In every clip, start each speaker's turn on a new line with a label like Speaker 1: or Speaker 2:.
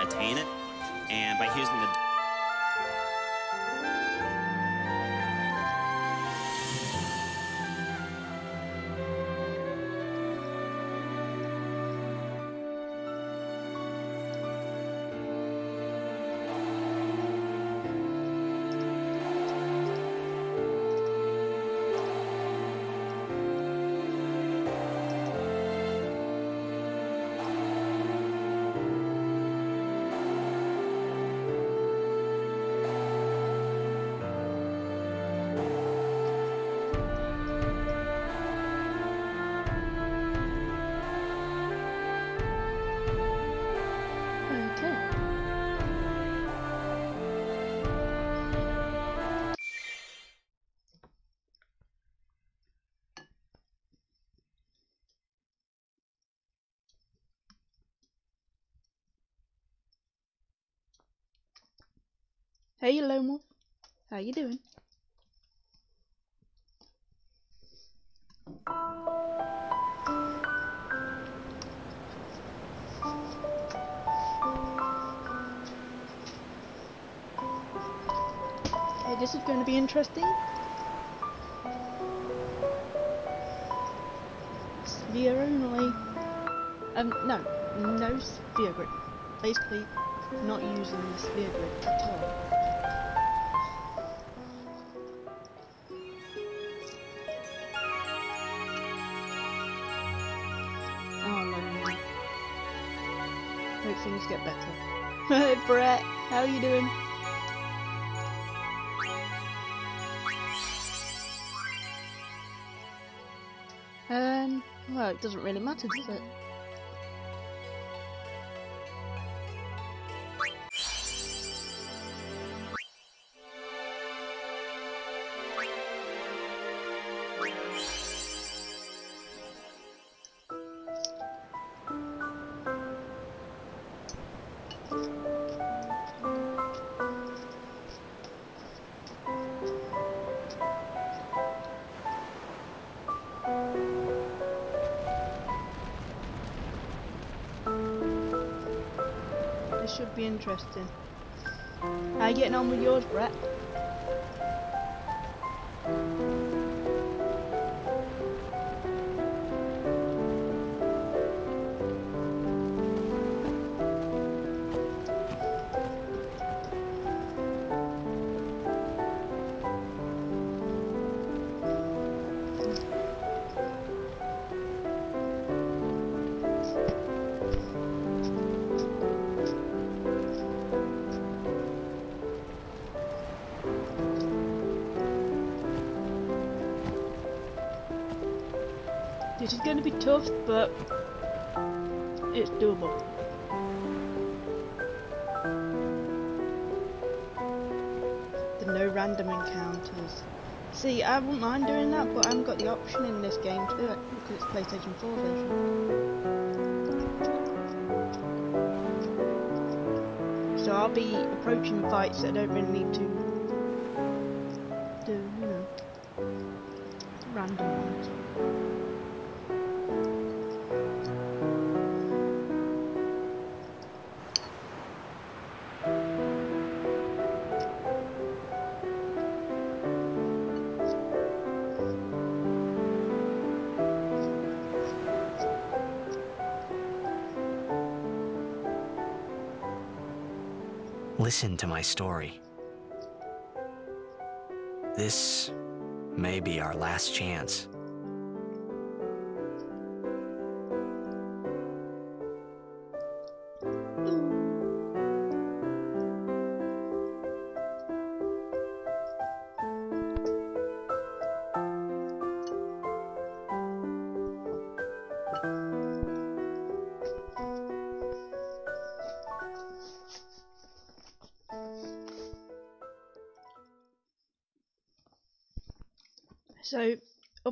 Speaker 1: attain it. And by using the
Speaker 2: Hey, Lone Wolf. How you doing? Okay, this is going to be interesting. Sphere only. Um, no, no sphere grid. Basically, not using the sphere grid at all. How are you doing? Um, well, it doesn't really matter, does it? Be interesting. How you getting on with yours, Brett? But it's doable. The no random encounters. See, I wouldn't mind doing that, but I haven't got the option in this game to do it because it's PlayStation 4 version. So I'll be approaching fights that I don't really need to do, you know, random ones.
Speaker 3: Listen to my story. This may be our last chance.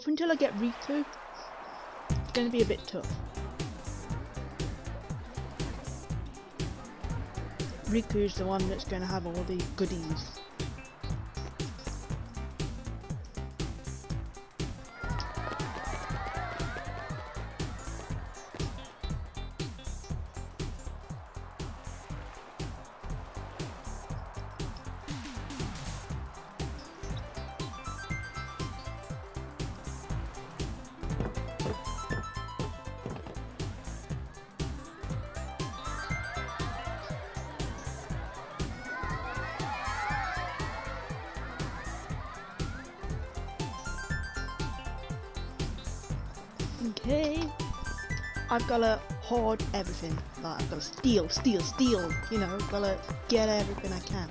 Speaker 2: Up until I get Rikku, it's going to be a bit tough. Rikku's the one that's going to have all the goodies. Gotta hoard everything. Like, I've gotta steal, steal, steal. You know, gotta get everything I can.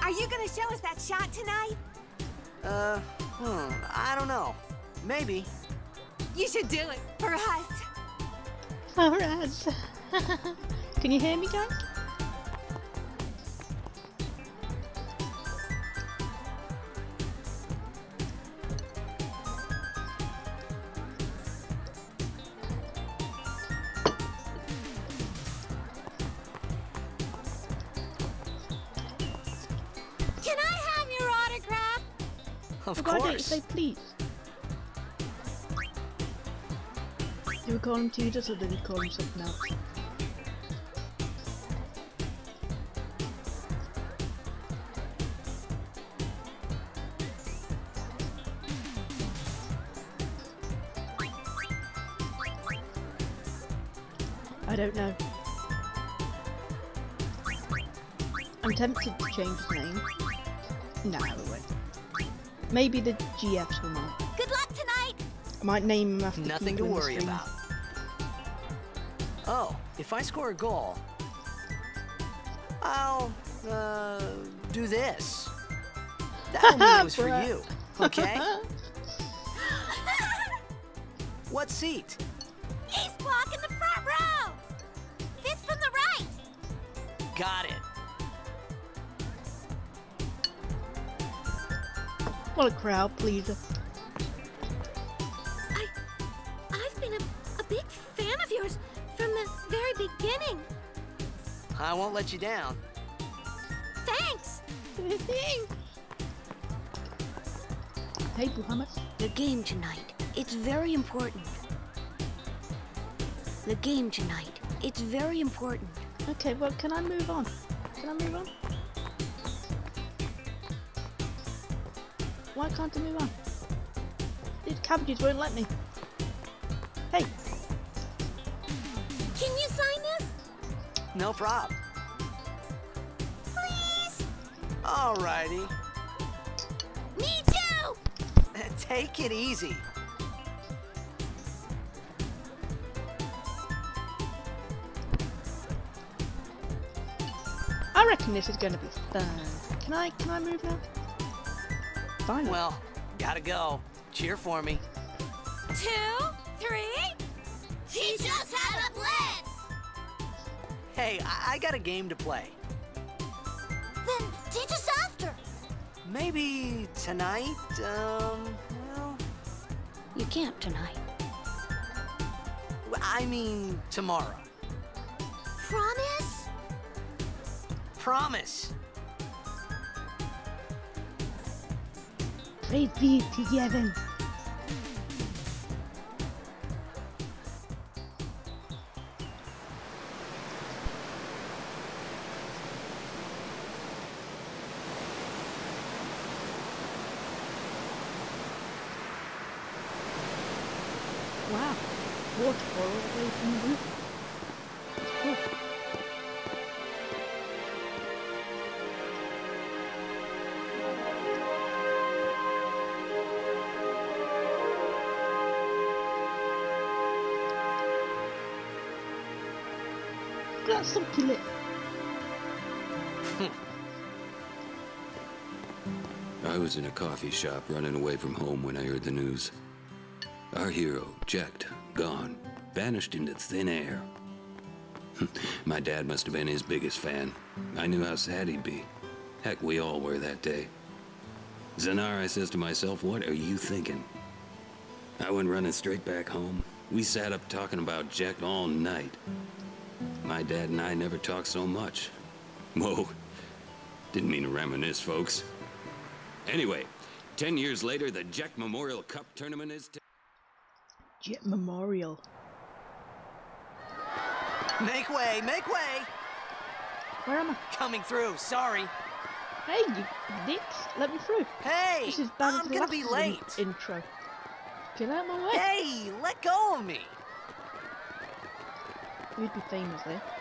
Speaker 4: Are you gonna show us that shot tonight?
Speaker 3: Uh, hmm, I don't know. Maybe.
Speaker 4: You should do it for us.
Speaker 2: Alright. can you hear me, guys? Call him Tidus or do we call him something else? I don't know. I'm tempted to change his name. No, I won't. Maybe the GFs will not.
Speaker 4: Good luck tonight.
Speaker 2: I might name him after
Speaker 3: Nothing to
Speaker 2: people in the
Speaker 3: worry
Speaker 2: stream.
Speaker 3: about. If I score a goal, I'll, uh, do this. That'll mean was for you, okay? What seat?
Speaker 4: He's blocking the front row. Fifth from the right.
Speaker 3: Got it.
Speaker 2: what a crowd pleaser.
Speaker 3: Let you down.
Speaker 4: Thanks.
Speaker 2: hey, Muhammad.
Speaker 5: The game tonight. It's very important. The game tonight. It's very important.
Speaker 2: Okay, well, can I move on? Can I move on? Why can't I move on? These cabbages won't let me. Hey,
Speaker 4: Can you sign this?
Speaker 3: No prob. Alrighty.
Speaker 4: Me too.
Speaker 3: Take it easy.
Speaker 2: I reckon this is going to be fun. Can I, can I move now? Finally.
Speaker 3: Well, gotta go. Cheer for me.
Speaker 4: Two, three. Teach us how to blitz.
Speaker 3: Hey, I, I got a game to play.
Speaker 4: Then teach us after.
Speaker 3: Maybe tonight, um, well,
Speaker 5: You can't tonight.
Speaker 3: I mean tomorrow.
Speaker 4: Promise?
Speaker 3: Promise.
Speaker 2: Praise be to Yevon.
Speaker 6: Was in a coffee shop running away from home when I heard the news. Our hero, checked, gone, vanished into thin air. My dad must have been his biggest fan. I knew how sad he'd be. Heck, we all were that day. Zanar, I says to myself, what are you thinking? I went running straight back home. We sat up talking about Jecht all night. My dad and I never talked so much. Whoa. Didn't mean to reminisce, folks. Anyway, 10 years later, the Jecht Memorial Cup tournament is. T-
Speaker 2: Jecht Memorial.
Speaker 3: Make way, make way!
Speaker 2: Where am I?
Speaker 3: Coming through, sorry.
Speaker 2: Hey, you dicks, let me through.
Speaker 3: Hey,
Speaker 2: This is bad
Speaker 3: I'm gonna
Speaker 2: last
Speaker 3: be
Speaker 2: in-
Speaker 3: late.
Speaker 2: intro. Get out of my way.
Speaker 3: Hey, let go of me.
Speaker 2: You'd be famous there. hate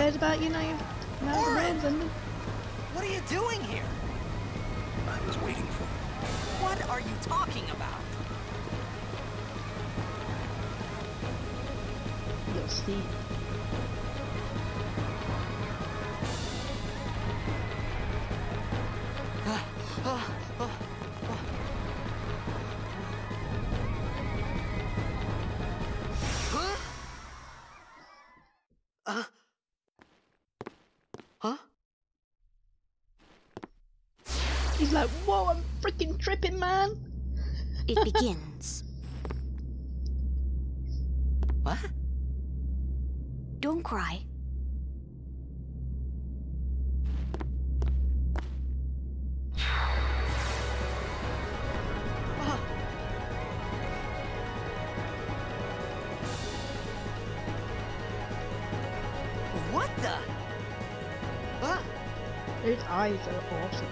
Speaker 2: Cares about you now? Roads and
Speaker 3: What are you doing here?
Speaker 2: Like, whoa, I'm freaking tripping, man.
Speaker 7: It begins.
Speaker 3: What?
Speaker 7: Don't cry.
Speaker 3: What the? Huh?
Speaker 2: Those eyes are awesome.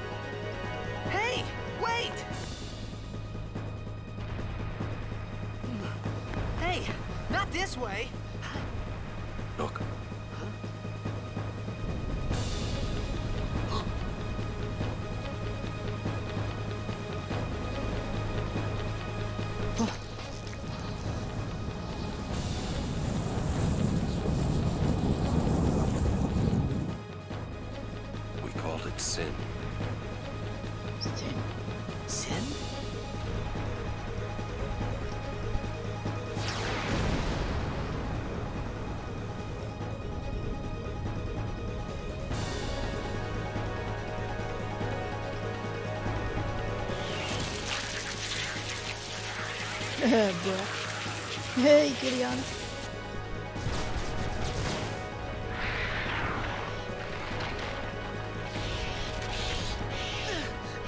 Speaker 2: Gideon.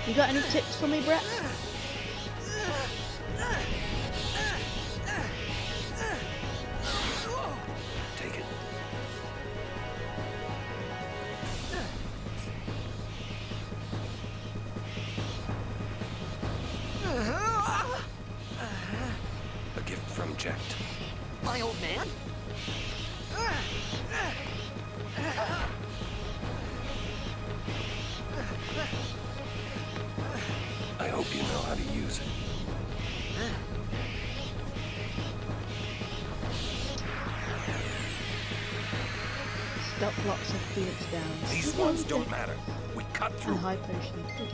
Speaker 2: You got any tips for me, Brett?
Speaker 8: These ones don't matter. We cut
Speaker 2: And
Speaker 8: through.
Speaker 2: high potion. Okay.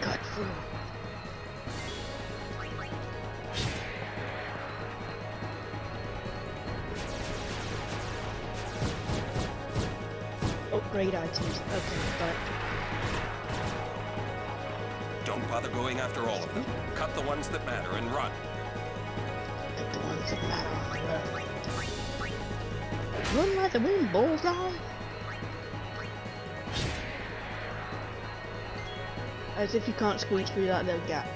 Speaker 2: God, fool. Upgrade items. Okay, but
Speaker 8: Don't bother going after all of them. Cut the ones that matter and run.
Speaker 2: pick the ones that matter. Run like the wind, bullseye! As if you can't squeeze through that little gap.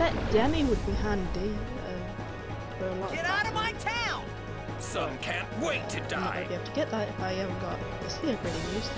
Speaker 2: Bet Demi would be handy uh, for a lot
Speaker 3: Get
Speaker 2: of
Speaker 3: out of my town!
Speaker 8: Some can't wait to
Speaker 2: I'm not
Speaker 8: die.
Speaker 2: gonna be able to get that if I haven't got the sphere grid in use.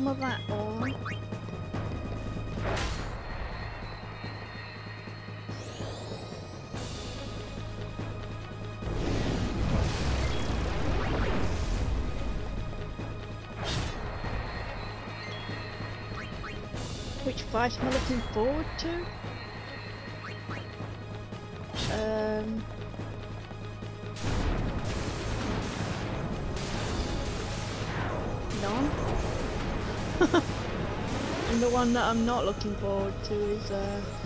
Speaker 2: Some of. Which fight am I looking forward to? One that I'm not looking forward to is uh.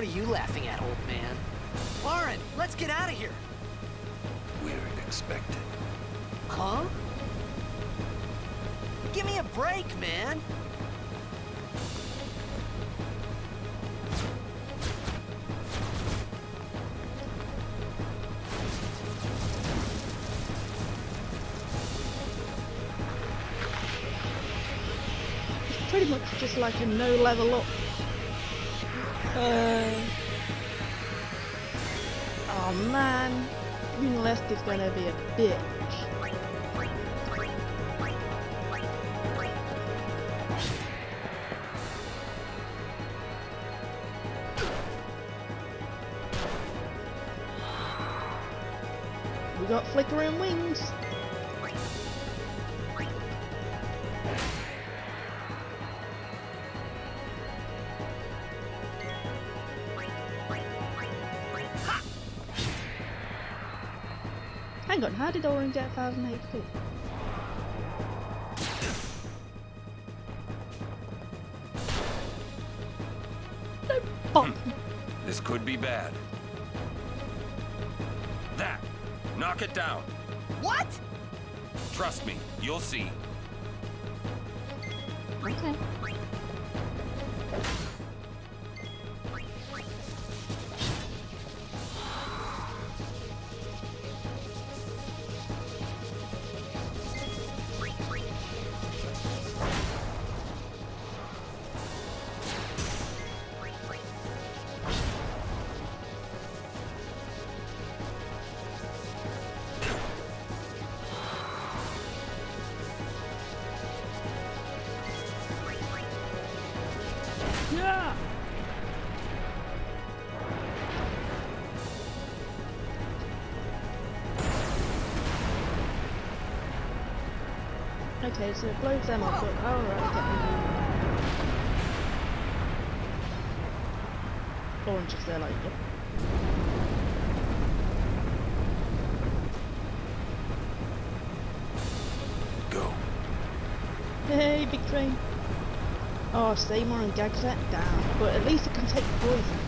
Speaker 3: What are you laughing at, old man? Lauren, let's get out of here.
Speaker 8: We're expected.
Speaker 3: Huh? Give me a break, man.
Speaker 2: It's pretty much just like a no level up. Uh, gonna be a bitch. Did Auron get 1000 HP? Bop.
Speaker 8: This could be bad. That! Knock it down.
Speaker 3: What?
Speaker 8: Trust me, you'll see.
Speaker 2: Okay. Okay, so it blows them up, but alright, get the oranges there like yep.
Speaker 8: Go.
Speaker 2: Hey, big train. Oh, Seymour and Gags that down, but at least it can take poison.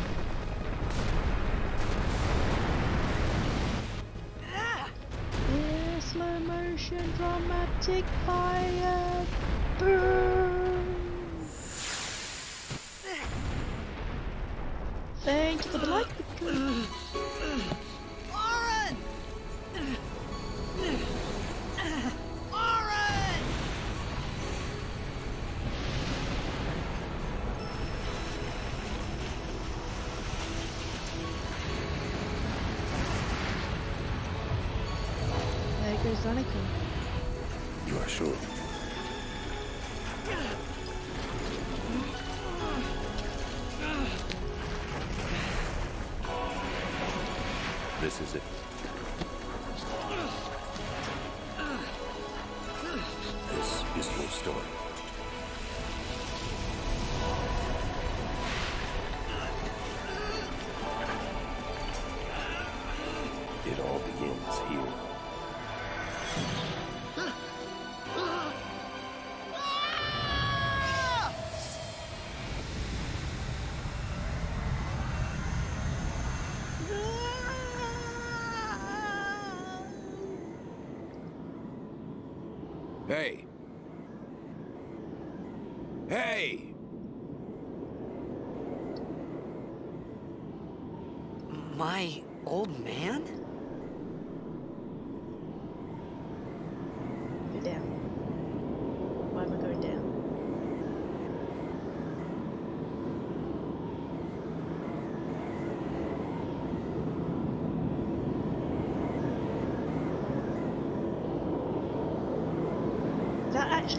Speaker 2: The like.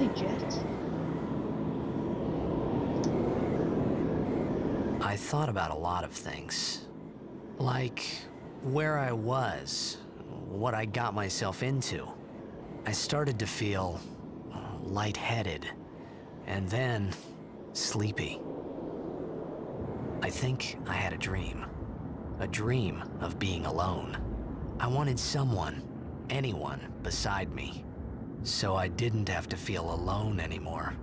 Speaker 2: Actually?
Speaker 3: I thought about a lot of things. Like where I was, what I got myself into. I started to feel lightheaded, and then sleepy. I think I had a dream. A dream of being alone. I wanted someone, anyone, beside me. So I didn't have to feel alone anymore.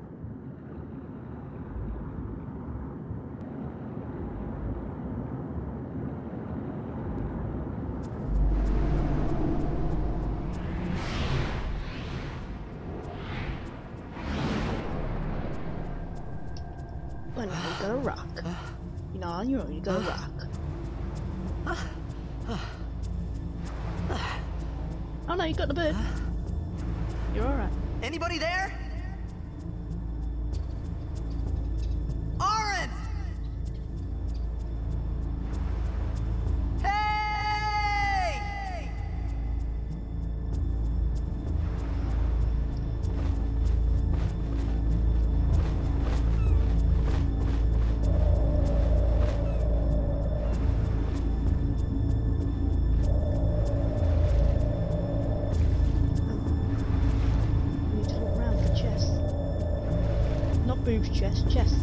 Speaker 2: Boobs chest,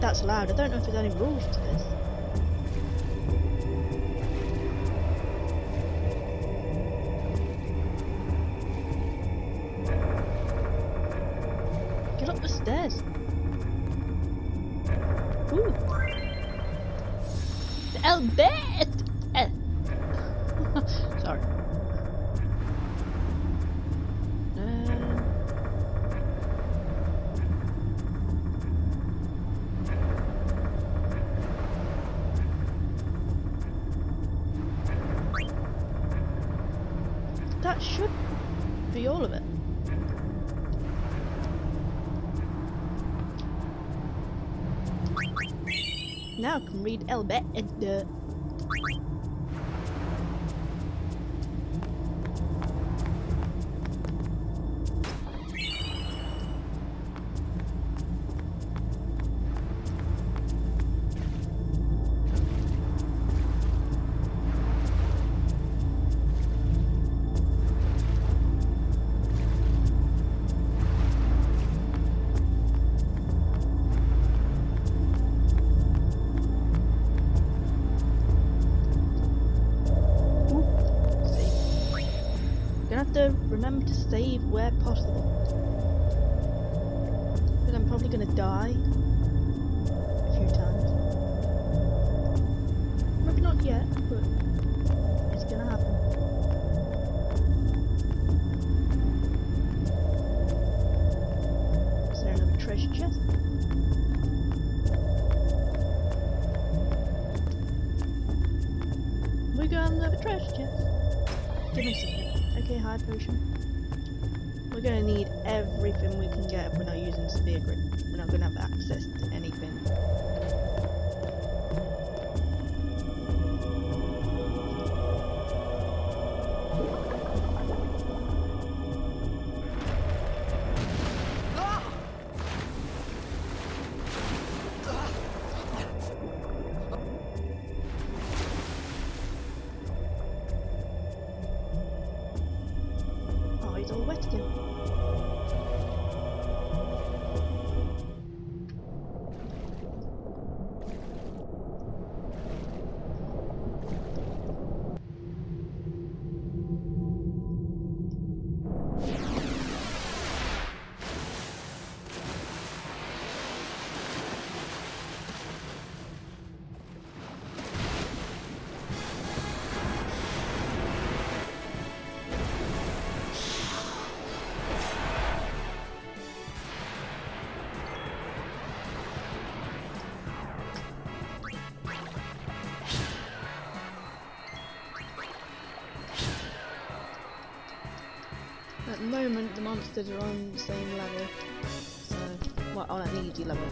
Speaker 2: that's allowed. I don't know if there's any rules to this. Elbet at the have to on the same level. So, well, on an easy level.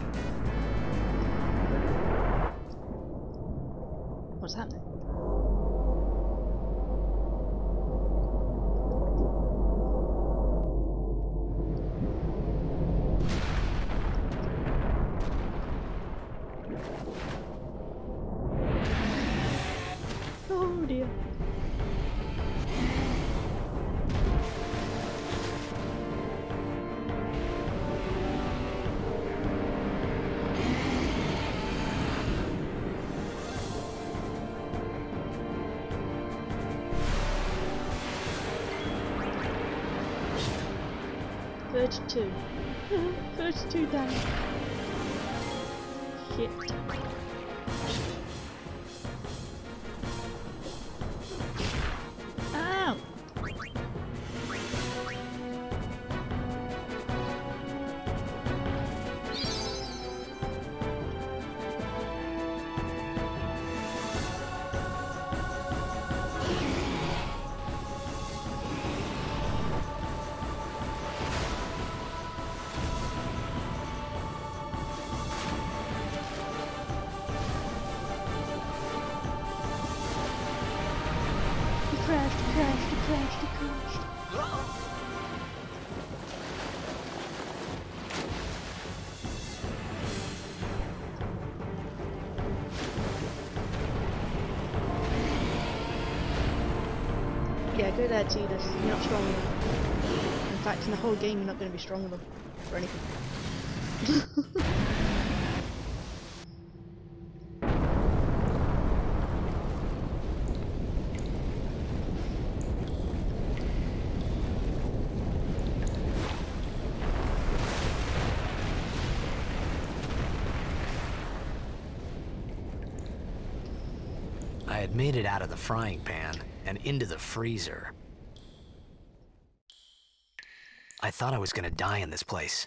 Speaker 2: 32. 32 damage. Shit. Go there, Tidus. You're not strong enough. In fact, in the whole game, you're not going to be strong enough for anything.
Speaker 3: I had made it out of the frying pan and into the freezer. I thought I was gonna die in this place.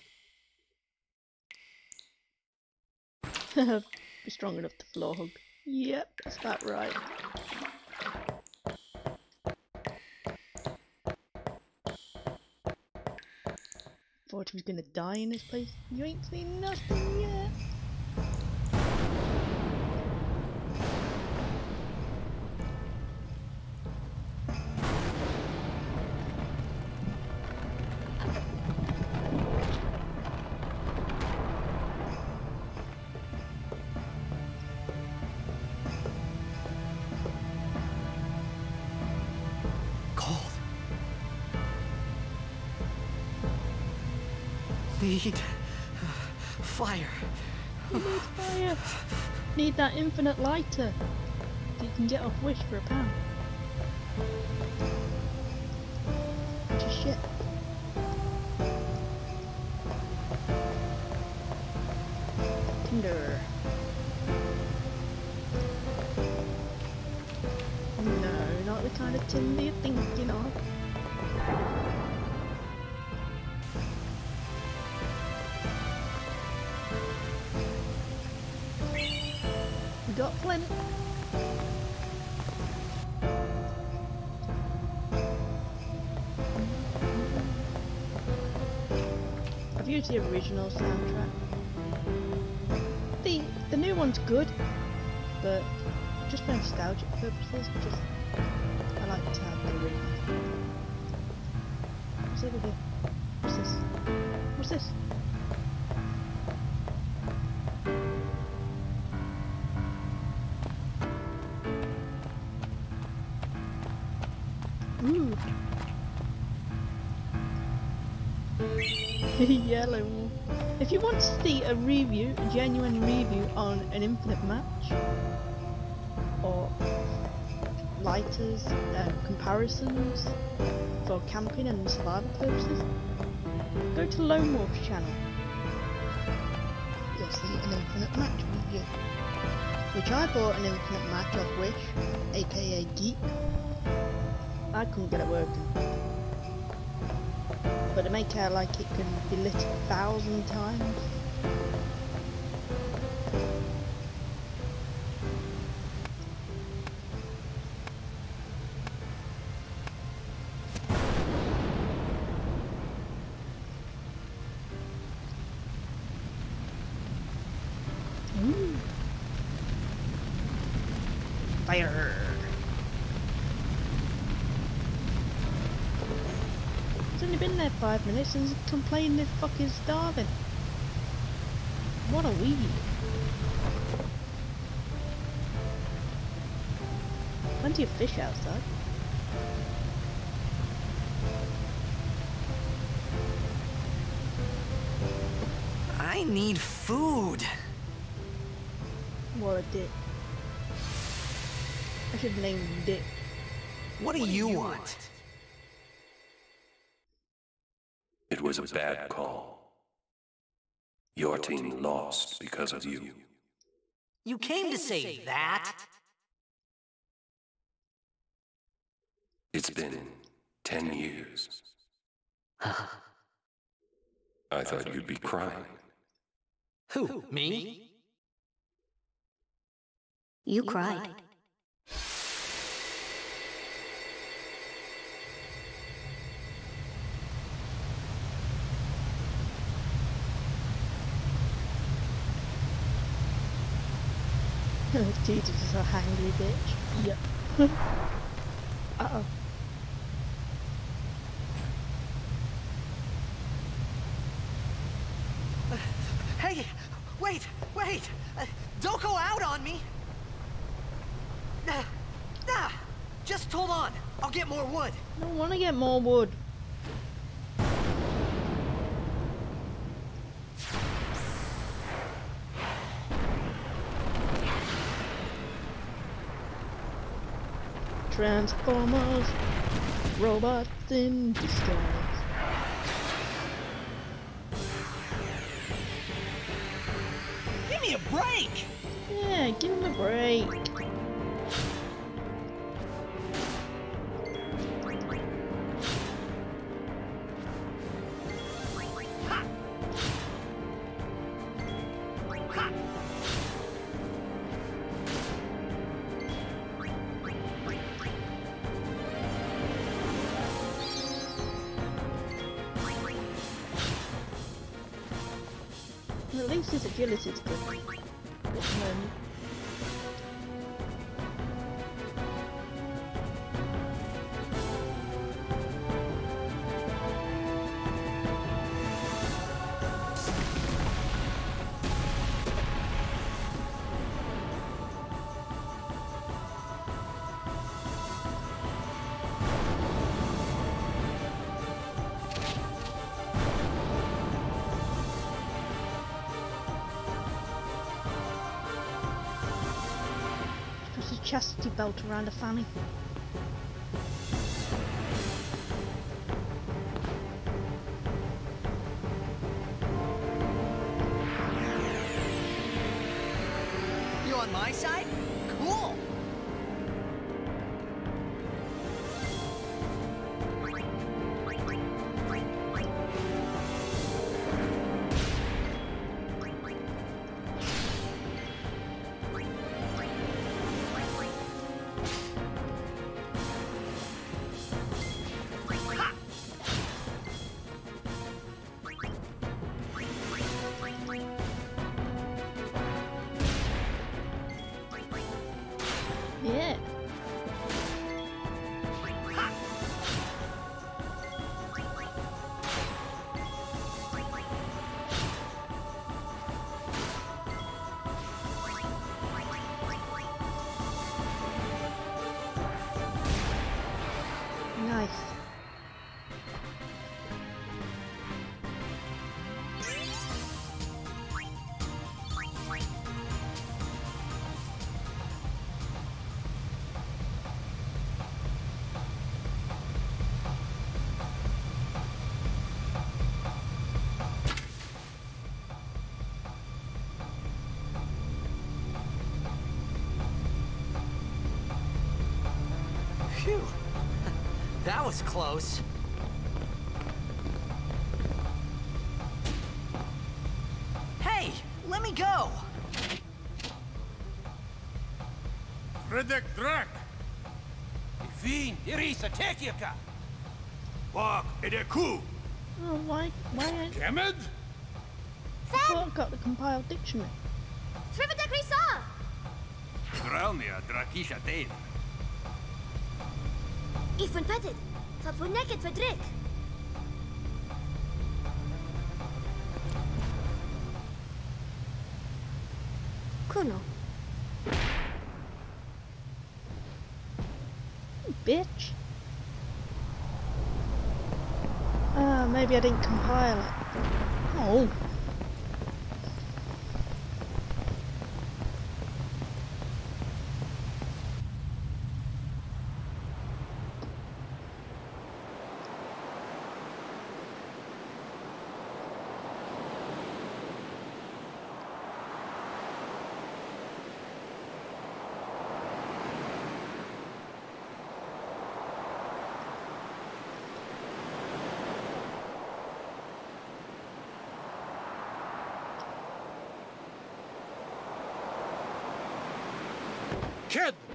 Speaker 2: be strong enough to floor hug. Yep, that's that right. Thought he was gonna die in this place. You ain't seen nothing yet.
Speaker 3: Need fire.
Speaker 2: You need fire. Need that infinite lighter. You can get off Wish for a pound. Which is shit. Tinder. No, not the kind of Tinder I've used the original soundtrack. The the new one's good, but just for nostalgic purposes, just I like to have the original. Yellow. If you want to see a review, a genuine review on an infinite match, or lighters, um, comparisons for camping and survival purposes, go to Lone Wolf's channel. You'll see an infinite match review. Which I bought an infinite match off Wish, aka Geek. I couldn't get it working. But to make out like it can be lit a thousand times. There five minutes and he's complaining this fucking starving. What a weed. Plenty of fish outside.
Speaker 3: I need food.
Speaker 2: What a dick. I should name him Dick.
Speaker 3: What do you want?
Speaker 8: It was a bad call. Your team lost because of you.
Speaker 3: You came to say that?
Speaker 8: It's been ten years. I thought you'd be crying.
Speaker 3: Who, me?
Speaker 5: You cried.
Speaker 2: Jesus is a hangry bitch. Yep. uh oh.
Speaker 3: Hey, wait, wait! Uh, don't go out on me! Nah, nah! Just hold on. I'll get more wood.
Speaker 2: I don't want to get more wood. Transformers, robots in disguise.
Speaker 3: Give me a break!
Speaker 2: Yeah, give him a break. Least chastity belt around a fanny.
Speaker 3: That was close. Hey, let me go!
Speaker 9: Fredek Drak! Fin, Irisa, Tekiaka! Wag, Edeku!
Speaker 2: Oh, why? Why? I
Speaker 9: Kemed?
Speaker 2: thought I got the compiled dictionary.
Speaker 5: Shrivadek Risa!
Speaker 9: Gralmia, Drakisha Dave.
Speaker 5: Ifan Petit. Fapuneket Fedrik. Kuno.
Speaker 2: Bitch. Ah, maybe I didn't compile it. Oh.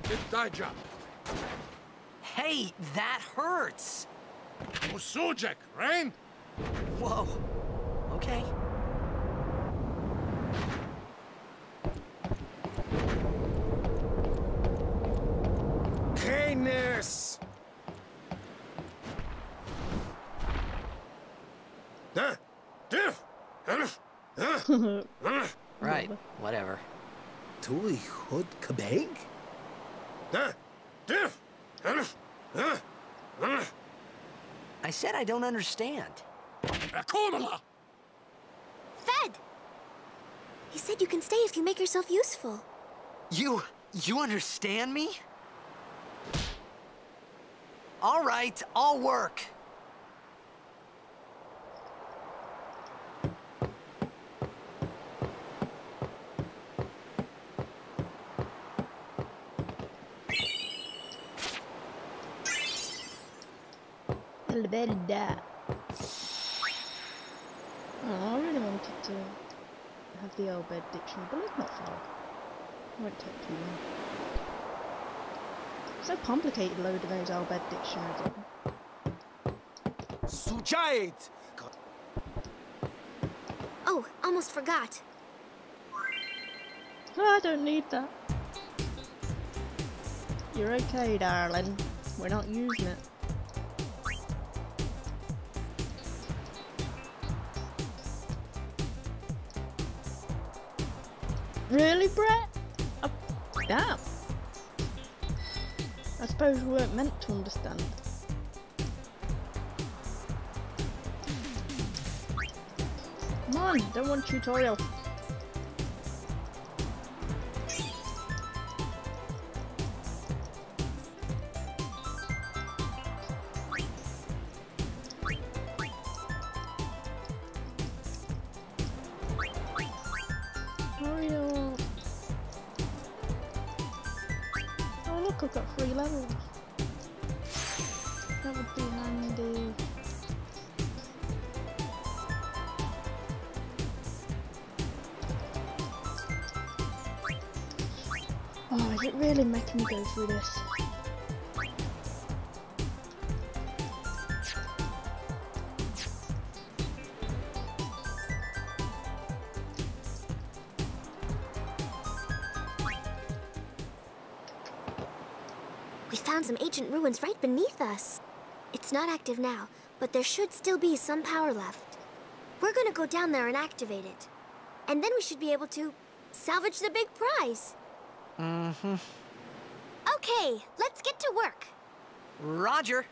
Speaker 9: Kid, it Daija.
Speaker 3: Hey, that hurts!
Speaker 9: Usujek, rain?
Speaker 3: Whoa. Okay.
Speaker 9: Canis! Huh? Diff!
Speaker 10: Right, whatever.
Speaker 11: Tuli Hood Kabeg?
Speaker 9: Huh? Diff!
Speaker 3: I said I don't understand.
Speaker 9: Akomala!
Speaker 5: Fed! He said you can stay if you make yourself useful.
Speaker 12: You... you understand me? All right, I'll work.
Speaker 2: Alberta. Oh, I really wanted to have the Al Bhed dictionary, but it's not far. It won't take too long. So complicated, load of those Al Bhed dictionaries.
Speaker 12: Sujait!
Speaker 5: Oh, almost forgot.
Speaker 2: Oh, I don't need that. You're okay, darling. We're not using it. Really, Brett? Oh, damn. I suppose we weren't meant to understand. Come on, don't want tutorial.
Speaker 5: We found some ancient ruins right beneath us. It's not active now, but there should still be some power left. We're gonna go down there and activate it. And then we should be able to salvage the big prize.
Speaker 12: Mm-hmm.
Speaker 5: Okay, let's get to work.
Speaker 12: Roger.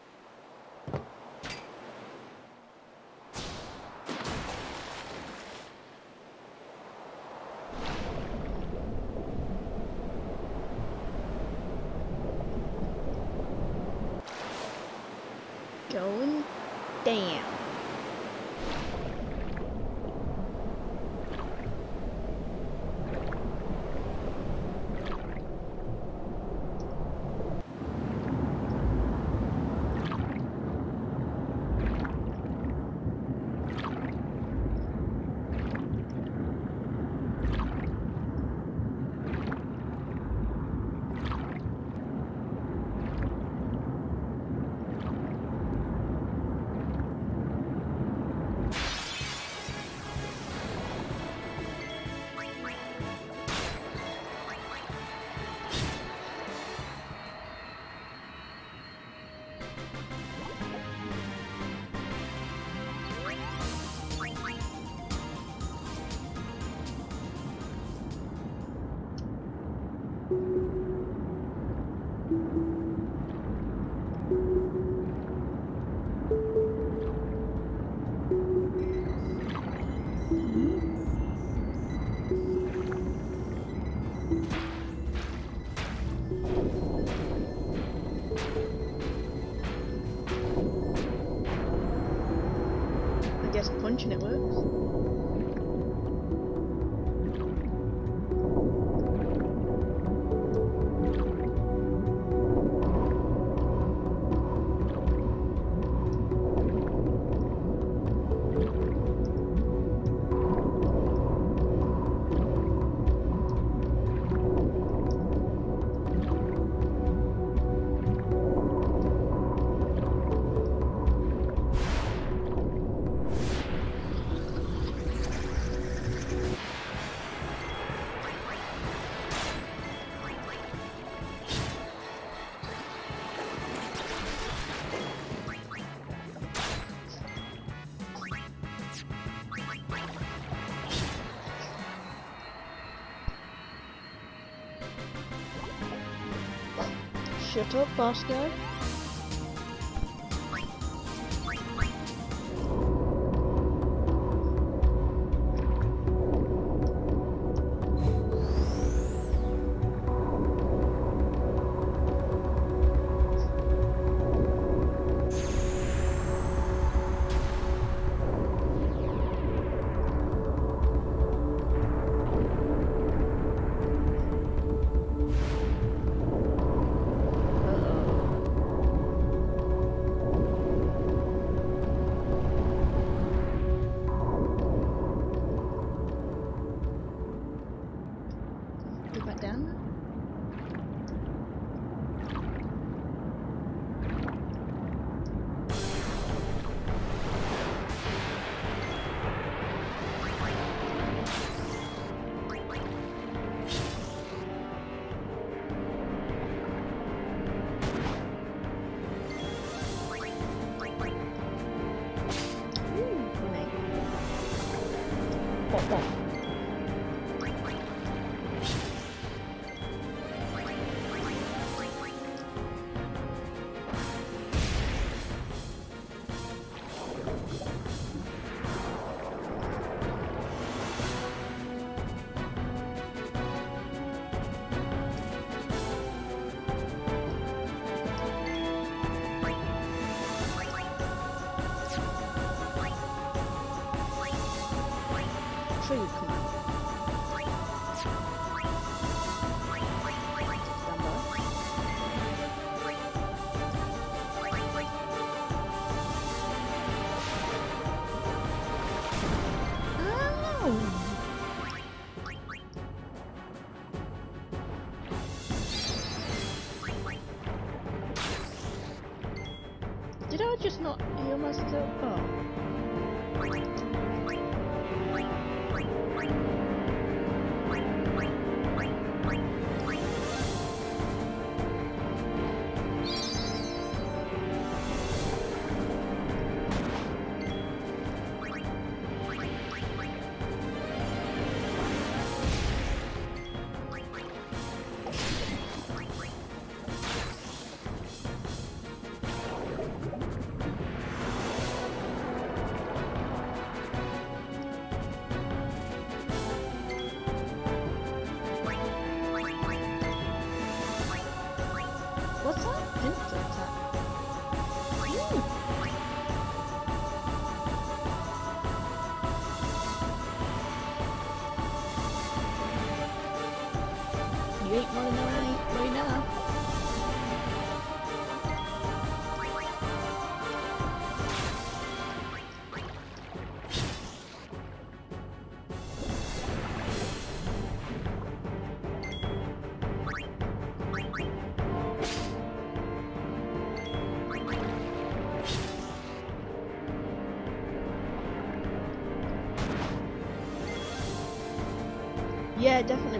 Speaker 2: Shut up, boss Tree command.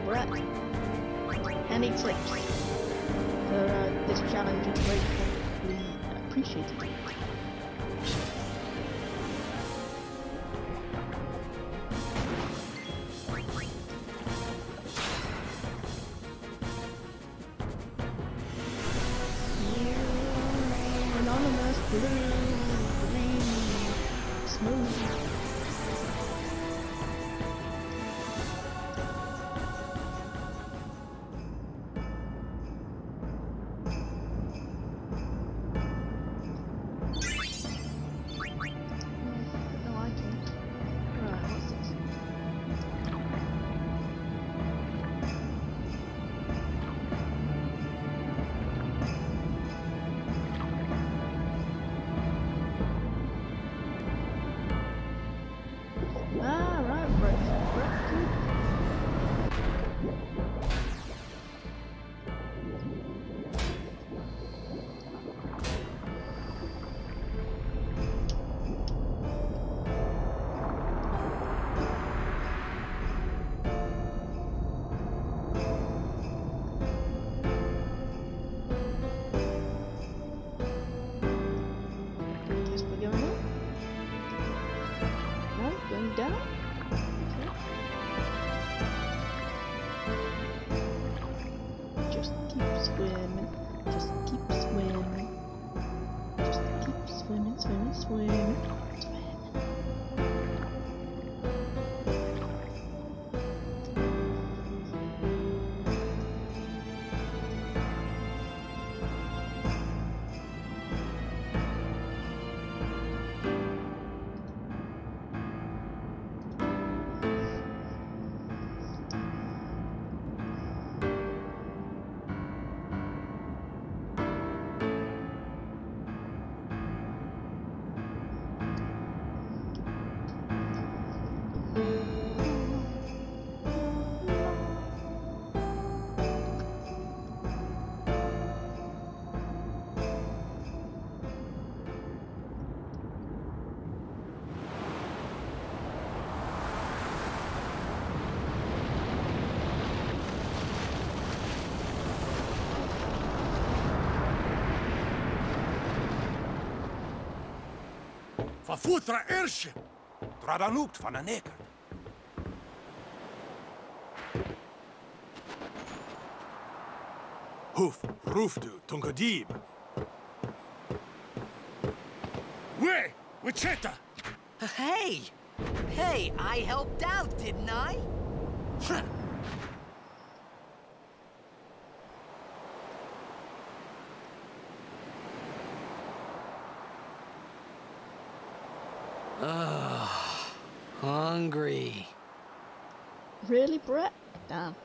Speaker 2: Yeah, definitely
Speaker 9: Vervoetra ersje. Tradanoekt van een neker. Hoef, roefdu, tungadib. We, wicheta.
Speaker 3: Hey! Hey, I helped out, didn't I?
Speaker 13: Hungry.
Speaker 2: Really, Brett? Damn.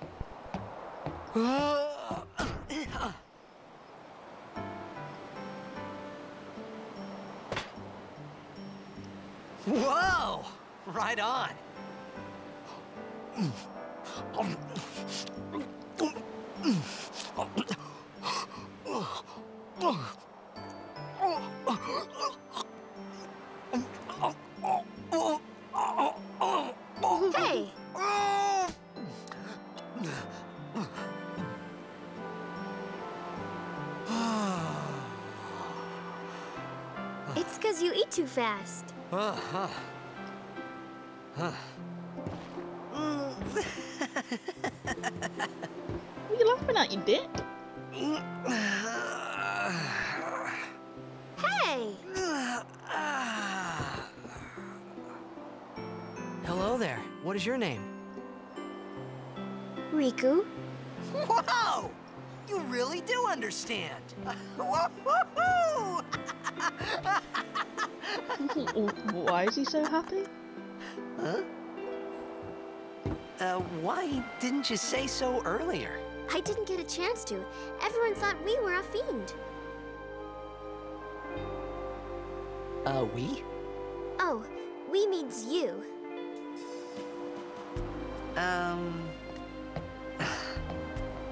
Speaker 3: Whoa!
Speaker 5: You eat too fast.
Speaker 3: Uh-huh.
Speaker 2: What are you laughing at, you dick?
Speaker 5: Hey!
Speaker 3: Hello there. What is your name?
Speaker 5: Rikku?
Speaker 3: Whoa! You really do understand. Woo-hoo-hoo!
Speaker 2: Why is he so happy?
Speaker 3: Huh? Uh, why didn't you say so earlier?
Speaker 5: I didn't get a chance to. Everyone thought we were a fiend.
Speaker 3: Uh, we?
Speaker 5: Oh, we means you.
Speaker 3: Um...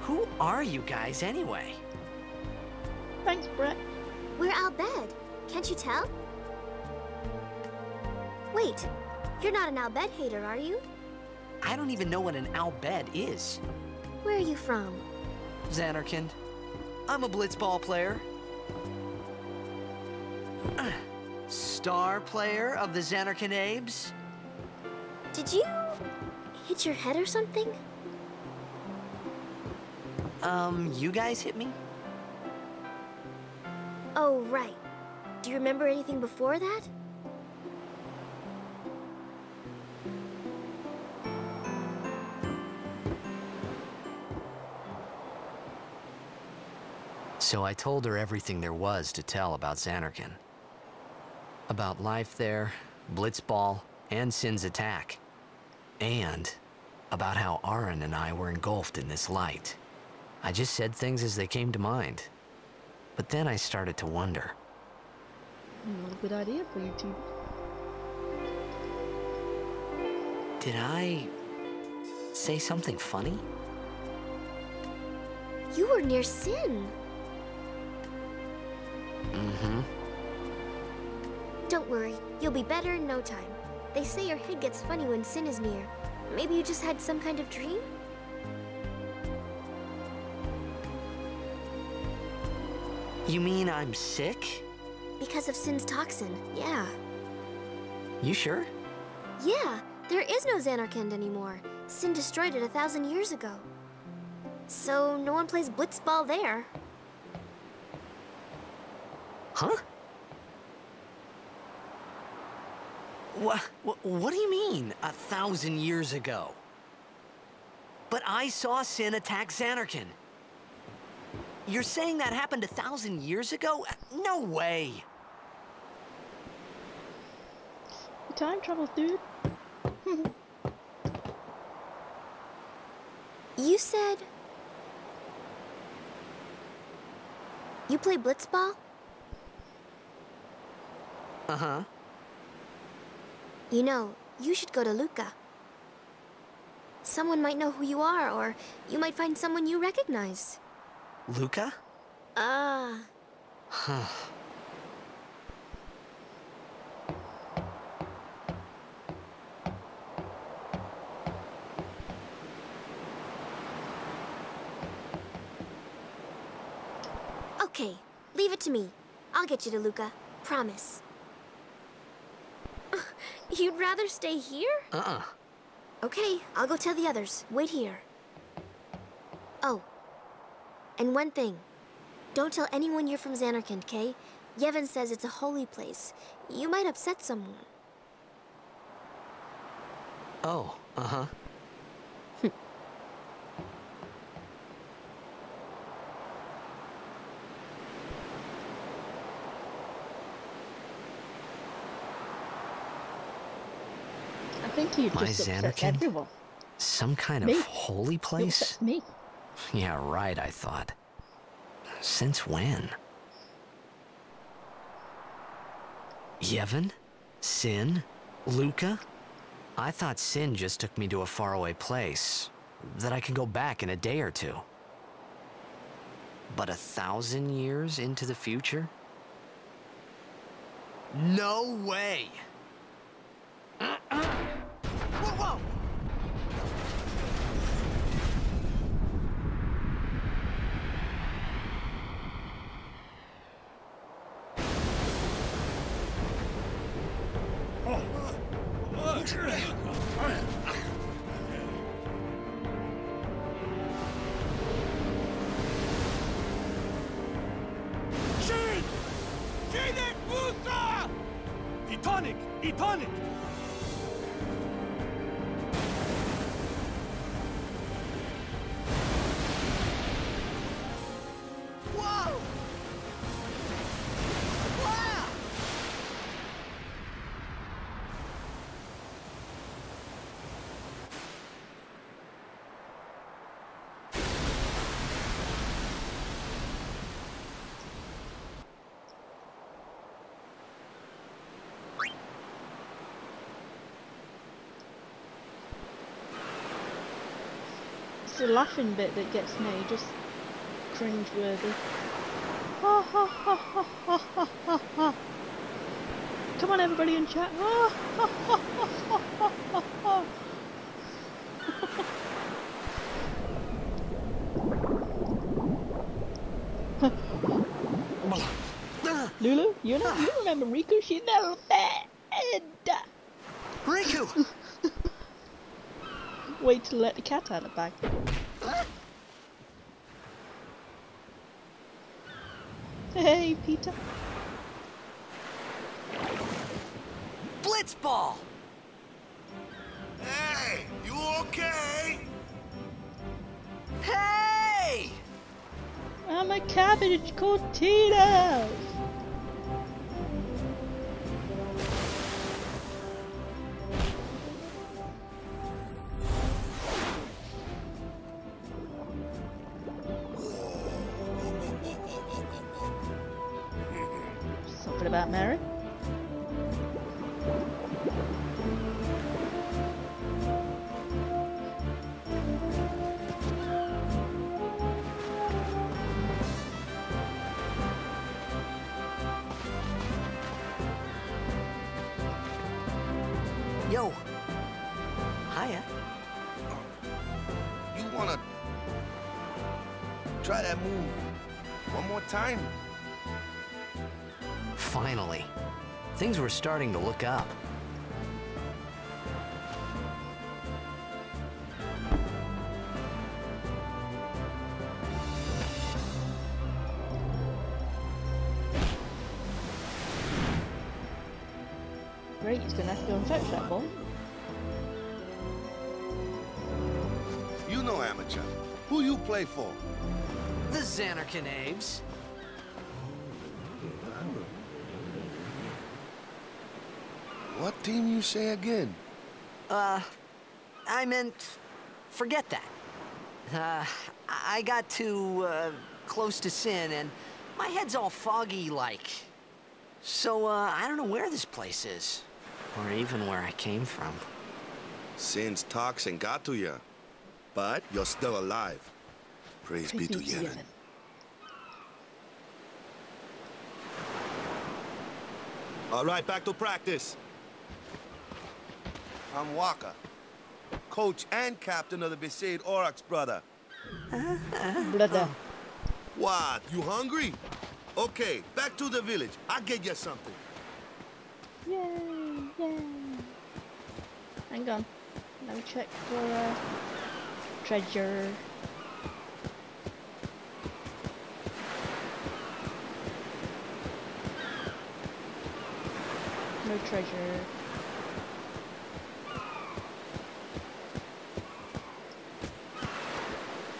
Speaker 3: Who are you guys anyway?
Speaker 2: Thanks, Brett.
Speaker 5: We're Al Bhed. Can't you tell? Wait, you're not an Al Bhed hater, are you?
Speaker 3: I don't even know what an Al Bhed is.
Speaker 5: Where are you from?
Speaker 3: Zanarkand. I'm a blitzball player. Star player of the Zanarkand Abes.
Speaker 5: Did you hit your head or something?
Speaker 3: Um, you guys hit me?
Speaker 5: Oh, right. Do you remember anything before that?
Speaker 13: So I told her everything there was to tell about Zanarkand. About life there, Blitzball, and Sin's attack. And about how Auron and I were engulfed in this light. I just said things as they came to mind. But then I started to wonder.
Speaker 2: Not a good idea for you two.
Speaker 13: Did I say something funny?
Speaker 5: You were near Sin.
Speaker 13: Mm-hmm.
Speaker 5: Don't worry, you'll be better in no time. They say your head gets funny when Sin is near. Maybe you just had some kind of dream?
Speaker 13: You mean I'm sick?
Speaker 5: Because of Sin's toxin, yeah.
Speaker 13: You sure?
Speaker 5: Yeah, there is no Zanarkand anymore. Sin destroyed it a thousand years ago. So no one plays blitzball there.
Speaker 13: Huh?
Speaker 3: What, what do you mean, a thousand years ago? But I saw Sin attack Zanarkand. You're saying that happened a thousand years ago? No way!
Speaker 2: You time travel, dude.
Speaker 5: You said... You play blitzball?
Speaker 3: Uh-huh.
Speaker 5: You know, you should go to Luca. Someone might know who you are, or you might find someone you recognize.
Speaker 3: Luca?
Speaker 5: Ah.
Speaker 3: Huh.
Speaker 5: Okay, leave it to me. I'll get you to Luca. Promise. You'd rather stay here?
Speaker 3: Uh-uh.
Speaker 5: Okay, I'll go tell the others. Wait here. Oh. And one thing. Don't tell anyone you're from Zanarkand, okay? Yevon says it's a holy place. You might upset someone.
Speaker 3: Oh, uh-huh.
Speaker 2: Think you
Speaker 3: My
Speaker 2: just upset everyone.
Speaker 3: Some kind
Speaker 2: Me.
Speaker 3: of holy place?
Speaker 2: me.
Speaker 3: Yeah, right, I thought. Since when? Yevon? Sin? Luca? I thought Sin just took me to a faraway place. That I can go back in a day or two. But a thousand years into the future? No way! whoa, whoa!
Speaker 2: The laughing bit that gets me, just cringe-worthy. Ha ha ha ha ha ha ha ha. Come on everybody in chat. Ha ha ha ha ha ha. Lulu, you know, you remember Rikku? She's the bed.
Speaker 3: Rikku!
Speaker 2: Wait to let the cat out of the bag. Hey, Peter.
Speaker 12: Blitzball!
Speaker 9: Hey, you okay?
Speaker 12: Hey!
Speaker 2: I'm a cabbage called Tito.
Speaker 3: Were starting to look up.
Speaker 2: Great, he's gonna have to go and fetch that bomb.
Speaker 14: You know amateur. Who you play for?
Speaker 12: The Zanarkand Abes.
Speaker 14: What team you say again?
Speaker 12: Uh, I meant, forget that. Uh, I got too, uh, close to Sin, and my head's all foggy like. So, uh, I don't know where this place is. Or even where I came from.
Speaker 14: Sin's toxin got to you. But you're still alive. Praise, be to Yevon. All right, back to practice. I'm Wakka, coach and captain of the Besaid Aurochs, brother.
Speaker 2: Brother.
Speaker 14: What, you hungry? Okay, back to the village. I'll get you something.
Speaker 2: Yay, yay. Hang on. Let me check for uh, treasure. No treasure.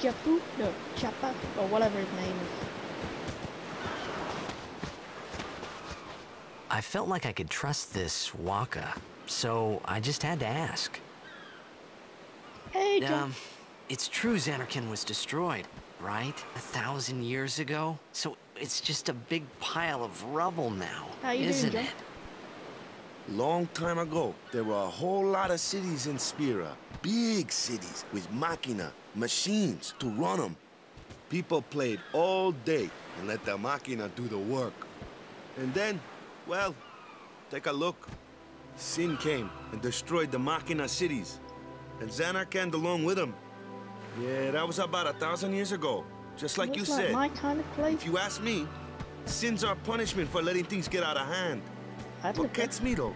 Speaker 2: Chapu? No, Chapa? Or whatever his name is.
Speaker 3: I felt like I could trust this Wakka, so I just had to ask.
Speaker 2: Hey, John.
Speaker 3: Um, it's true Zanarkand was destroyed, right? A thousand years ago? So it's just a big pile of rubble now,
Speaker 2: How you
Speaker 3: isn't
Speaker 2: John?
Speaker 3: it?
Speaker 14: Long time ago, there were a whole lot of cities in Spira. Big cities with machina, machines to run them. People played all day and let the machina do the work. And then, well, take a look. Sin came and destroyed the machina cities. And Zanarkand along with him. Yeah, that was about a thousand years ago. Just like you
Speaker 2: Looks
Speaker 14: said.
Speaker 2: my kind of place.
Speaker 14: If you ask me, sin's our punishment for letting things get out of hand.
Speaker 2: I'd
Speaker 14: What gets me though,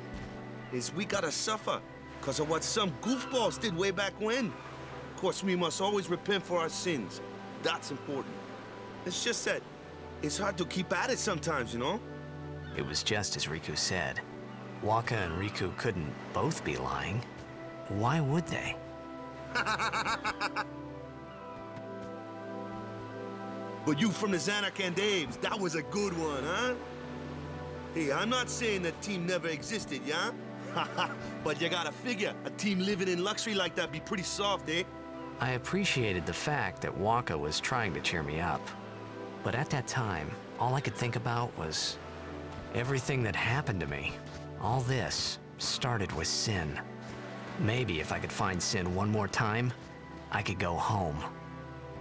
Speaker 14: is we gotta suffer because of what some goofballs did way back when. Of course, we must always repent for our sins. That's important. It's just that it's hard to keep at it sometimes, you know?
Speaker 3: It was just as Rikku said. Wakka and Rikku couldn't both be lying. Why would they?
Speaker 14: But you from the Zanarkand Daves, that was a good one, huh? Hey, I'm not saying that team never existed, yeah? but you gotta figure, a team living in luxury like that be pretty soft, eh?
Speaker 3: I appreciated the fact that Wakka was trying to cheer me up. But at that time, all I could think about was everything that happened to me. All this started with Sin. Maybe if I could find Sin one more time, I could go home.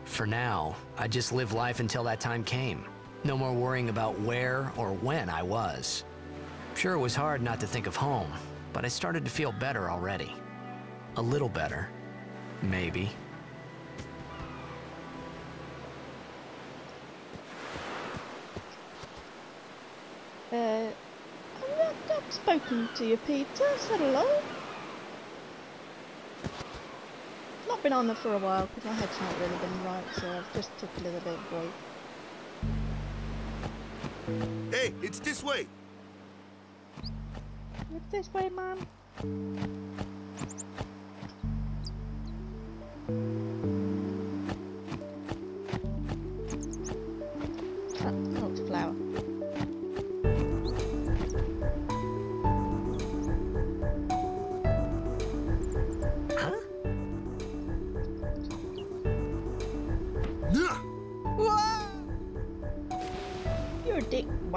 Speaker 3: For now, I just live life until that time came. No more worrying about where or when I was. Sure, it was hard not to think of home, but I started to feel better already. A little better. Maybe.
Speaker 2: Uh, I've not, spoken to you, Peter. Said hello. Not been on there for a while because my head's not really been right, so I've just took a little bit of break.
Speaker 14: Hey, it's this way.
Speaker 2: It's this way, man.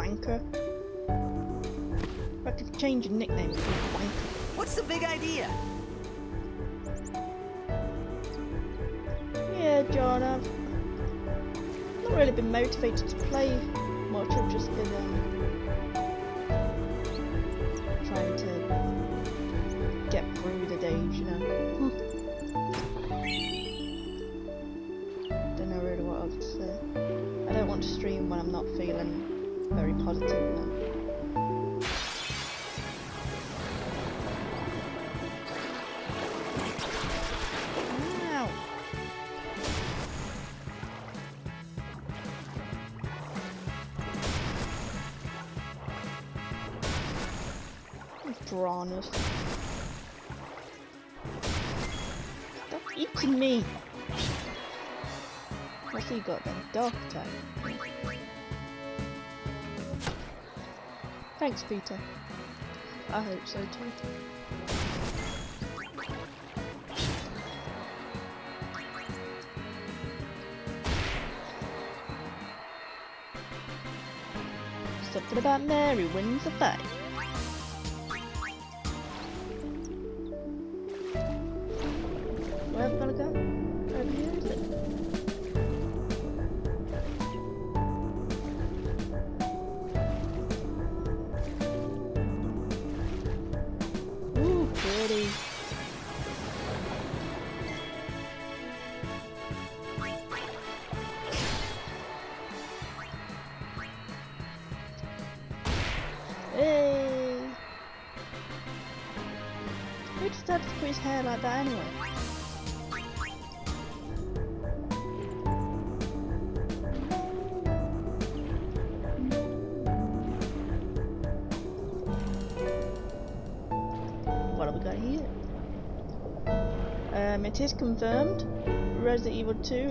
Speaker 2: Wanker. I could change your nickname to wanker.
Speaker 12: What's the big idea?
Speaker 2: Yeah, John, I've not really been motivated to play much. I've just been um, trying to get through the days, you know. Don't know really what else to say. I don't want to stream when I'm not feeling very positive now. Peter. I hope so too. Something about Mary wins the fight.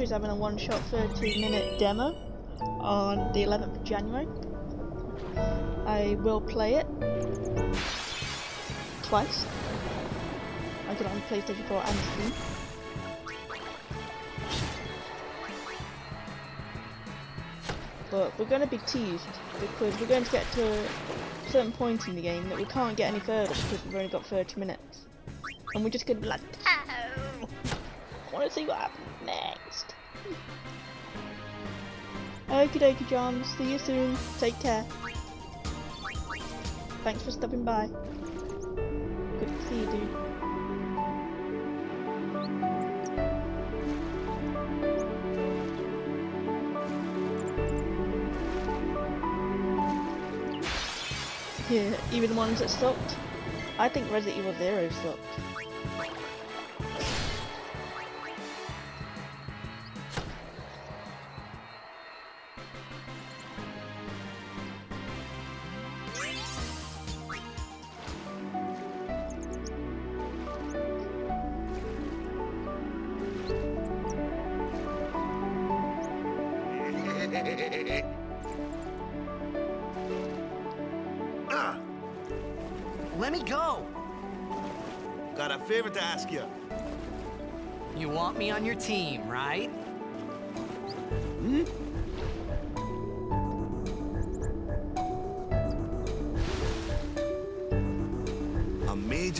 Speaker 2: Evil 2 is having a one-shot 30-minute demo on the 11th of January. I will play it twice. I it on PlayStation 4 and Steam. But we're going to be teased because we're going to get to a certain point in the game that we can't get any further because we've only got 30 minutes. And we're just going to be like, I want to see what happens next. Okie dokie, John. See you soon. Take care. Thanks for stopping by. Good to see you, dude. Yeah, even the ones that sucked. I think Resident Evil Zero sucked.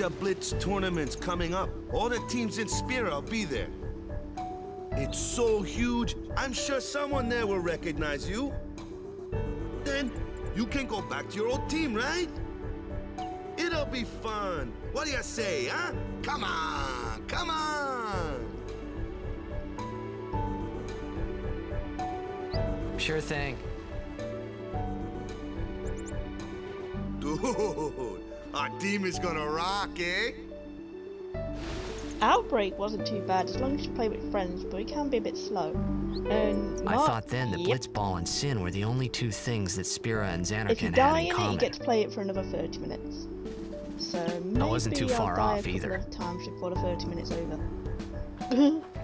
Speaker 14: Blitz tournament's coming up. All the teams in Spira will be there. It's so huge, I'm sure someone there will recognize you. Then you can go back to your old team, right? It'll be fun. What do you say, huh? Come on, come on.
Speaker 12: Sure thing.
Speaker 14: Dude, our team is gonna rock, eh?
Speaker 2: Outbreak wasn't too bad as long as you play with friends, but it can be a bit slow. And
Speaker 3: I thought then that
Speaker 2: yep.
Speaker 3: Blitzball and Sin were the only two things that Spira and
Speaker 2: Zanarkand had
Speaker 3: in common.
Speaker 2: If you die
Speaker 3: in
Speaker 2: in it, you get to play it for another 30 minutes. So maybe
Speaker 3: I wasn't too
Speaker 2: I'll
Speaker 3: far
Speaker 2: die
Speaker 3: off
Speaker 2: a couple
Speaker 3: either.
Speaker 2: of times before the 30 minutes over.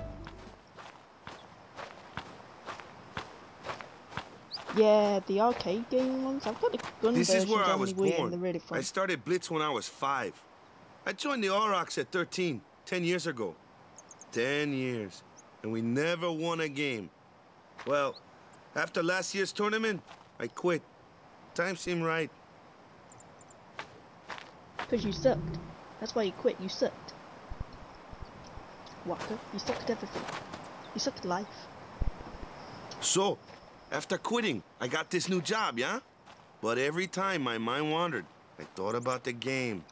Speaker 2: yeah, the arcade game ones. I've got the gun
Speaker 14: This is where I was born. I started Blitz when I was five. I joined the Aurochs at 13, 10 years ago. 10 years. And we never won a game. Well, after last year's tournament, I quit. Time seemed right.
Speaker 2: Because you sucked. That's why you quit. You sucked. Walker, you sucked everything. You sucked life.
Speaker 14: So, after quitting, I got this new job, yeah? But every time my mind wandered, I thought about the game.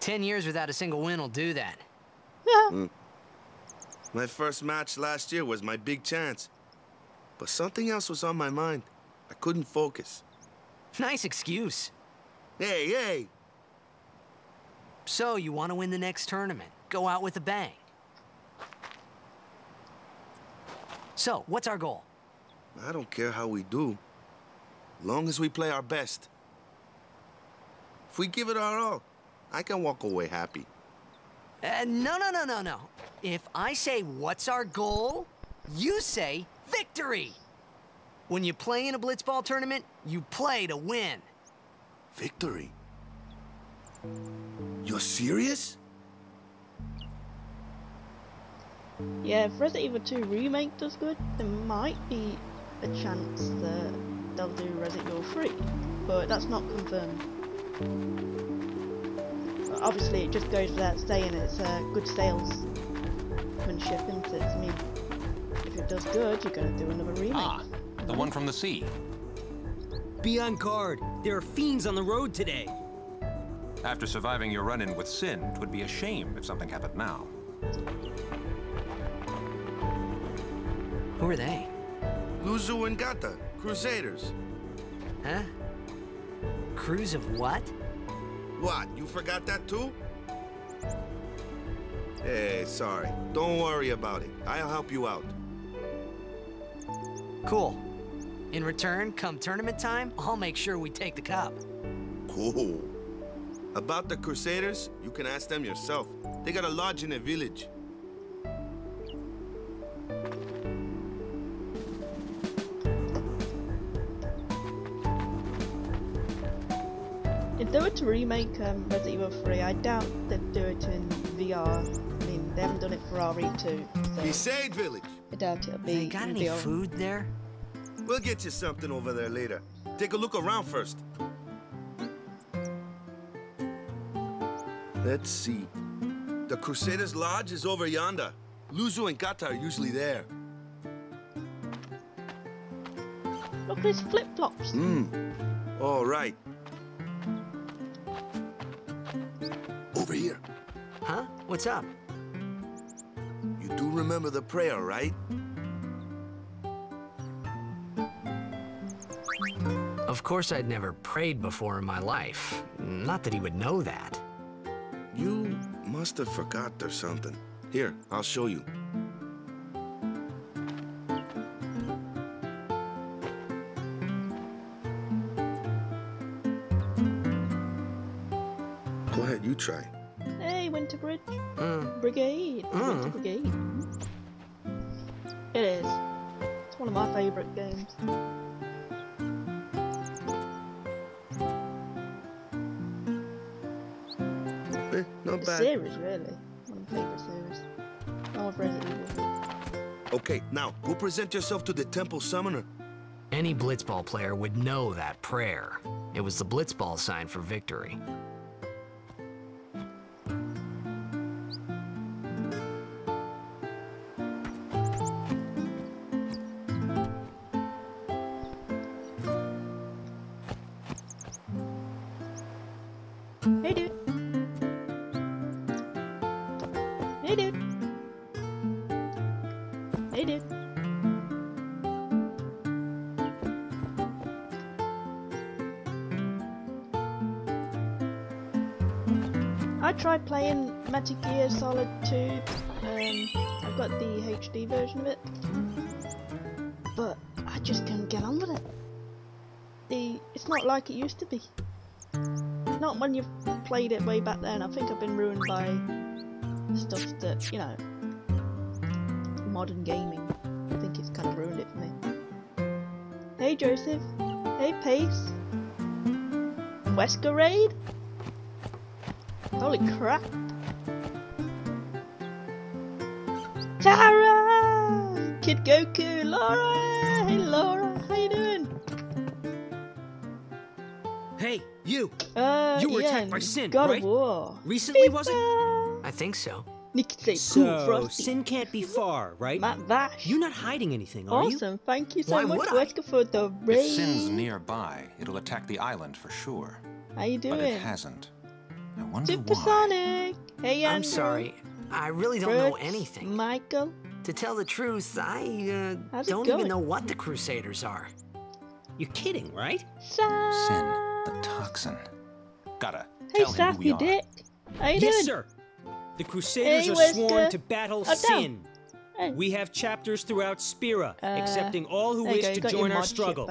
Speaker 12: Ten years without a single win will do that.
Speaker 14: Mm. My first match last year was my big chance. But something else was on my mind. I couldn't focus.
Speaker 12: Nice excuse.
Speaker 14: Hey, hey!
Speaker 12: So, you want to win the next tournament? Go out with a bang. So, what's our goal?
Speaker 14: I don't care how we do. Long as we play our best. If we give it our all, I can walk away happy.
Speaker 12: Uh, no, no, no, no, no. If I say what's our goal, you say victory. When you play in a blitzball tournament, you play to win.
Speaker 14: Victory? You're serious?
Speaker 2: Yeah, if Resident Evil 2 Remake does good, there might be a chance that they'll do Resident Evil 3, but that's not confirmed. But obviously, it just goes without saying it's a good salesmanship, isn't it? I mean, if it does good, you're going to do another remake.
Speaker 15: Ah, the one from the sea.
Speaker 16: Be on guard. There are fiends on the road today.
Speaker 15: After surviving your run-in with Sin, it would be a shame if something happened now.
Speaker 12: Who are they?
Speaker 14: Luzzu and Gatta, Crusaders.
Speaker 12: Huh? Crews of what?
Speaker 14: What, you forgot that too? Hey, sorry. Don't worry about it. I'll help you out.
Speaker 12: Cool. In return, come tournament time, I'll make sure we take the cup.
Speaker 14: Cool. About the Crusaders, you can ask them yourself. They got a lodge in a village.
Speaker 2: If they were to remake um, Resident Evil 3, I doubt they'd do it in VR. I mean, they haven't done it for RE2, so
Speaker 14: Besaid Village.
Speaker 2: I doubt it'll be
Speaker 12: They got
Speaker 2: in
Speaker 12: any
Speaker 2: VR.
Speaker 12: food there?
Speaker 14: We'll get you something over there later. Take a look around first. Let's see. The Crusaders' Lodge is over yonder. Luzzu and Gatta are usually there.
Speaker 2: Look at his flip-flops.
Speaker 14: Hmm. All right. Over here.
Speaker 12: Huh? What's up?
Speaker 14: You do remember the prayer, right?
Speaker 3: Of course I'd never prayed before in my life. Not that he would know that.
Speaker 14: You must have forgot or something. Here, I'll show you. Try.
Speaker 2: Hey, Winter Bridge.
Speaker 12: Mm.
Speaker 2: Brigade.
Speaker 12: Mm.
Speaker 2: Winter Brigade. It is. It's one of my favourite games.
Speaker 14: Eh, not
Speaker 2: The
Speaker 14: bad.
Speaker 2: series, really. One of my favourite series. I love Resident Evil.
Speaker 14: Okay, now, go present yourself to the Temple Summoner.
Speaker 3: Any blitzball player would know that prayer. It was the blitzball sign for victory.
Speaker 2: Metal Gear Solid 2. Um, I've got the HD version of it, but I just couldn't get on with it. The it's not like it used to be. Not when you've played it way back then. I think I've been ruined by stuff that you know, modern gaming. I think it's kind of ruined it for me. Hey Joseph. Hey Pace. Weskerade. Holy crap! Tara! Kid Goku! Laura! Hey Laura, how you doing?
Speaker 16: Hey, you!
Speaker 2: Uh,
Speaker 16: You were
Speaker 2: yeah,
Speaker 16: attacked by Sin,
Speaker 2: God
Speaker 16: right?
Speaker 2: of War.
Speaker 16: Recently, was it?
Speaker 3: I think so.
Speaker 2: Nikki
Speaker 16: So,
Speaker 2: Frosty.
Speaker 16: Sin can't be far, right?
Speaker 2: Matt Vash.
Speaker 16: You're not hiding anything, are you?
Speaker 2: Awesome, thank you so
Speaker 16: Why
Speaker 2: much. Wesker, for the
Speaker 15: If Sin's nearby, it'll attack the island for sure.
Speaker 2: How you doing?
Speaker 15: But it hasn't. I wonder why.
Speaker 2: Supersonic! Hey,
Speaker 3: I'm sorry. I really don't know anything.
Speaker 2: Michael.
Speaker 3: To tell the truth, I uh, don't even know what the Crusaders are.
Speaker 16: You're kidding, right?
Speaker 15: Sin, the toxin. Gotta
Speaker 2: Hey,
Speaker 15: tell him
Speaker 2: Saf,
Speaker 15: who we
Speaker 2: you
Speaker 15: are.
Speaker 2: dick. How you
Speaker 16: yes,
Speaker 2: doing?
Speaker 16: sir. The Crusaders
Speaker 2: Hey,
Speaker 16: are
Speaker 2: Wesker.
Speaker 16: sworn to battle
Speaker 2: Oh.
Speaker 16: Sin.
Speaker 2: Hey.
Speaker 16: We have chapters throughout Spira,
Speaker 2: Uh,
Speaker 16: accepting all who wish
Speaker 2: go,
Speaker 16: to join our struggle.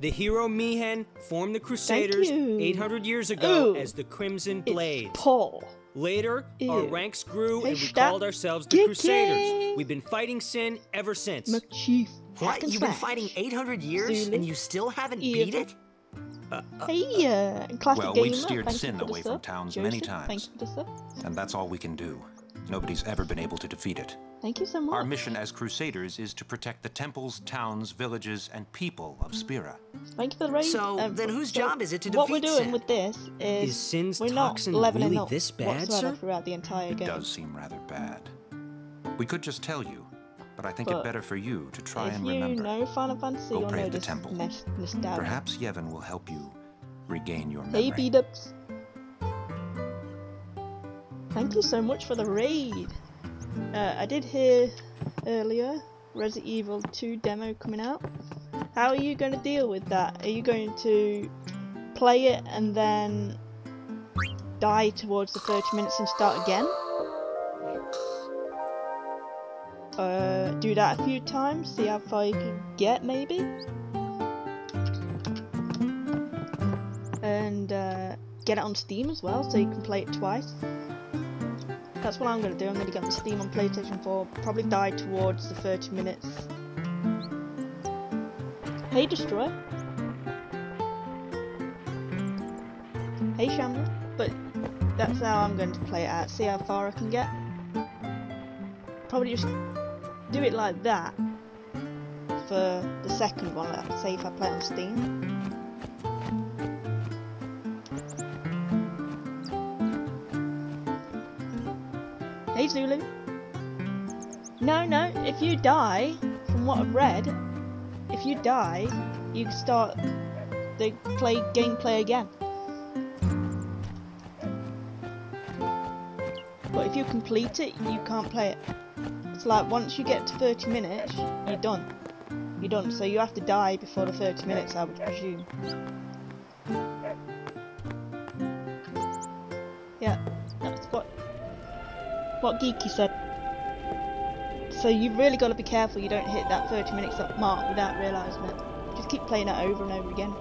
Speaker 16: The hero Mi'ihen formed the Crusaders 800 years ago
Speaker 2: Ooh.
Speaker 16: as the Crimson
Speaker 2: It's
Speaker 16: Blades.
Speaker 2: Paul.
Speaker 16: Later, our ranks grew
Speaker 2: Hey,
Speaker 16: and we called ourselves the. Crusaders. We've been fighting sin ever since.
Speaker 2: McChief.
Speaker 12: What? You've been fighting 800 years
Speaker 2: Zulu.
Speaker 12: and you still haven't
Speaker 2: Evil.
Speaker 12: beat it?
Speaker 2: Uh, uh, hey, uh. uh, classic
Speaker 15: Well,
Speaker 2: gamer.
Speaker 15: we've steered
Speaker 2: thank
Speaker 15: sin away from towns
Speaker 2: Joseph,
Speaker 15: many
Speaker 2: Thank
Speaker 15: times.
Speaker 2: you for the sub.
Speaker 15: And that's all we can do. Nobody's ever been able to defeat it.
Speaker 2: Thank you so much.
Speaker 15: Our mission as Crusaders is to protect the temples, towns, villages, and people of Spira.
Speaker 2: Thank you for the raid.
Speaker 12: So,
Speaker 2: Um,
Speaker 12: then whose
Speaker 2: so
Speaker 12: job is it to defeat
Speaker 2: What we're
Speaker 12: defeat
Speaker 2: doing
Speaker 12: Sin?
Speaker 2: with this is,
Speaker 16: Is Sin's
Speaker 2: we're not
Speaker 16: toxin
Speaker 2: leveling
Speaker 16: really
Speaker 2: up
Speaker 16: this bad,
Speaker 2: whatsoever
Speaker 16: sir?
Speaker 2: throughout the entire
Speaker 15: It
Speaker 2: game.
Speaker 15: does seem rather bad. We could just tell you, but I think
Speaker 2: But
Speaker 15: it better for you to try and remember.
Speaker 2: if
Speaker 15: and
Speaker 2: you
Speaker 15: remember.
Speaker 2: know Final Fantasy,
Speaker 15: Go
Speaker 2: you'll know
Speaker 15: the
Speaker 2: this
Speaker 15: temple. Perhaps Yevon will help you regain your memory.
Speaker 2: Hey,
Speaker 15: memory.
Speaker 2: Thank you so much for the raid. Uh, I did hear earlier Resident Evil 2 demo coming out. How are you going to deal with that? Are you going to play it and then die towards the 30 minutes and start again? Uh, do that a few times, see how far you can get maybe? and uh, get it on Steam as well, so you can play it twice. That's what I'm going to do. I'm going to get on Steam on PlayStation 4, probably die towards the 30 minutes. Hey, Destroy. Hey, Shamble. But that's how I'm going to play it out, see how far I can get. Probably just do it like that for the second one, like, say if I play on Steam. No, no, if you die, from what I've read, if you die, you start the play gameplay again. But if you complete it, you can't play it. It's like once you get to 30 minutes, you're done. You're done, so you have to die before the 30 minutes, I would presume. Yeah, what Geeky said. So you've really got to be careful you don't hit that 30 minutes up mark without realising it. Just keep playing it over and over again.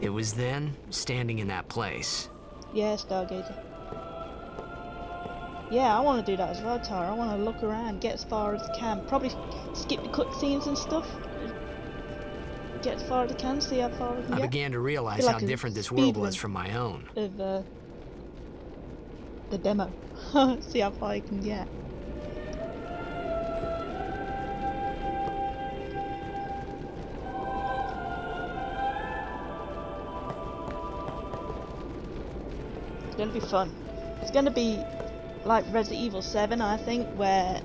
Speaker 3: It was then, standing in that place,
Speaker 2: Yeah, Stargazer. Yeah, I want to do that as well, Tara. I want to look around, get as far as I can. Probably skip the cutscenes and stuff. Get as far as I can, see how far I can
Speaker 3: I
Speaker 2: get.
Speaker 3: began to realize
Speaker 2: Feel
Speaker 3: how different this world was from my own.
Speaker 2: Of uh, the demo. see how far I can get. It's gonna be fun. It's gonna be like Resident Evil 7, I think, where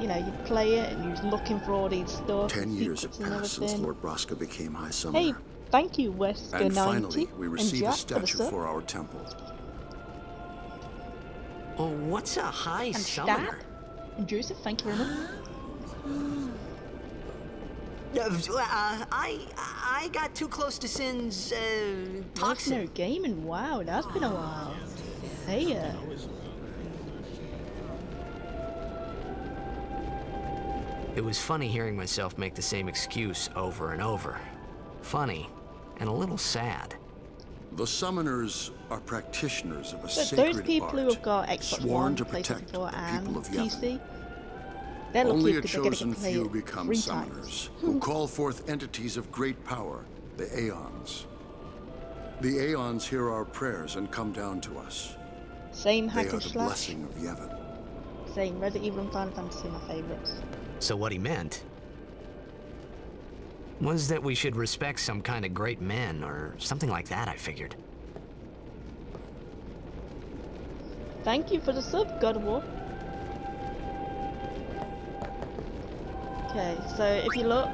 Speaker 2: you know you play it and you're looking for all these stuff.
Speaker 17: Ten years have passed since. Lord Braska became High Summoner.
Speaker 2: Hey, thank you, Wesker90
Speaker 17: and finally, we
Speaker 2: and
Speaker 17: receive a
Speaker 2: Jack for
Speaker 17: statue for our temple.
Speaker 12: Oh, what's a high
Speaker 2: And
Speaker 12: summoner?
Speaker 2: Stab. And Joseph, thank you very much.
Speaker 12: Uh, uh, I I got too close to Sin's uh,
Speaker 2: Toxin.
Speaker 12: toxin.
Speaker 2: No gaming. Wow, that's been a while. Hey, uh,
Speaker 3: It was funny hearing myself make the same excuse over and over. Funny, and a little sad.
Speaker 17: The summoners are practitioners of a
Speaker 2: but
Speaker 17: sacred
Speaker 2: those people
Speaker 17: art,
Speaker 2: who have got Xbox
Speaker 17: sworn
Speaker 2: One,
Speaker 17: to protect the people of Yevon.
Speaker 2: They're
Speaker 17: Only a
Speaker 2: because they're going to
Speaker 17: chosen
Speaker 2: get to play
Speaker 17: few become summoners, who hmm. call forth entities of great power, the Aeons. The Aeons hear our prayers and come down to us.
Speaker 2: Same
Speaker 17: They are
Speaker 2: and
Speaker 17: the
Speaker 2: slash.
Speaker 17: blessing of Yevon.
Speaker 2: Same Resident Evil and Final Fantasy, my favourites.
Speaker 3: So what he meant was that we should respect some kind of great men or something like that, I figured.
Speaker 2: Thank you for the sub, God War. Okay, so if you look,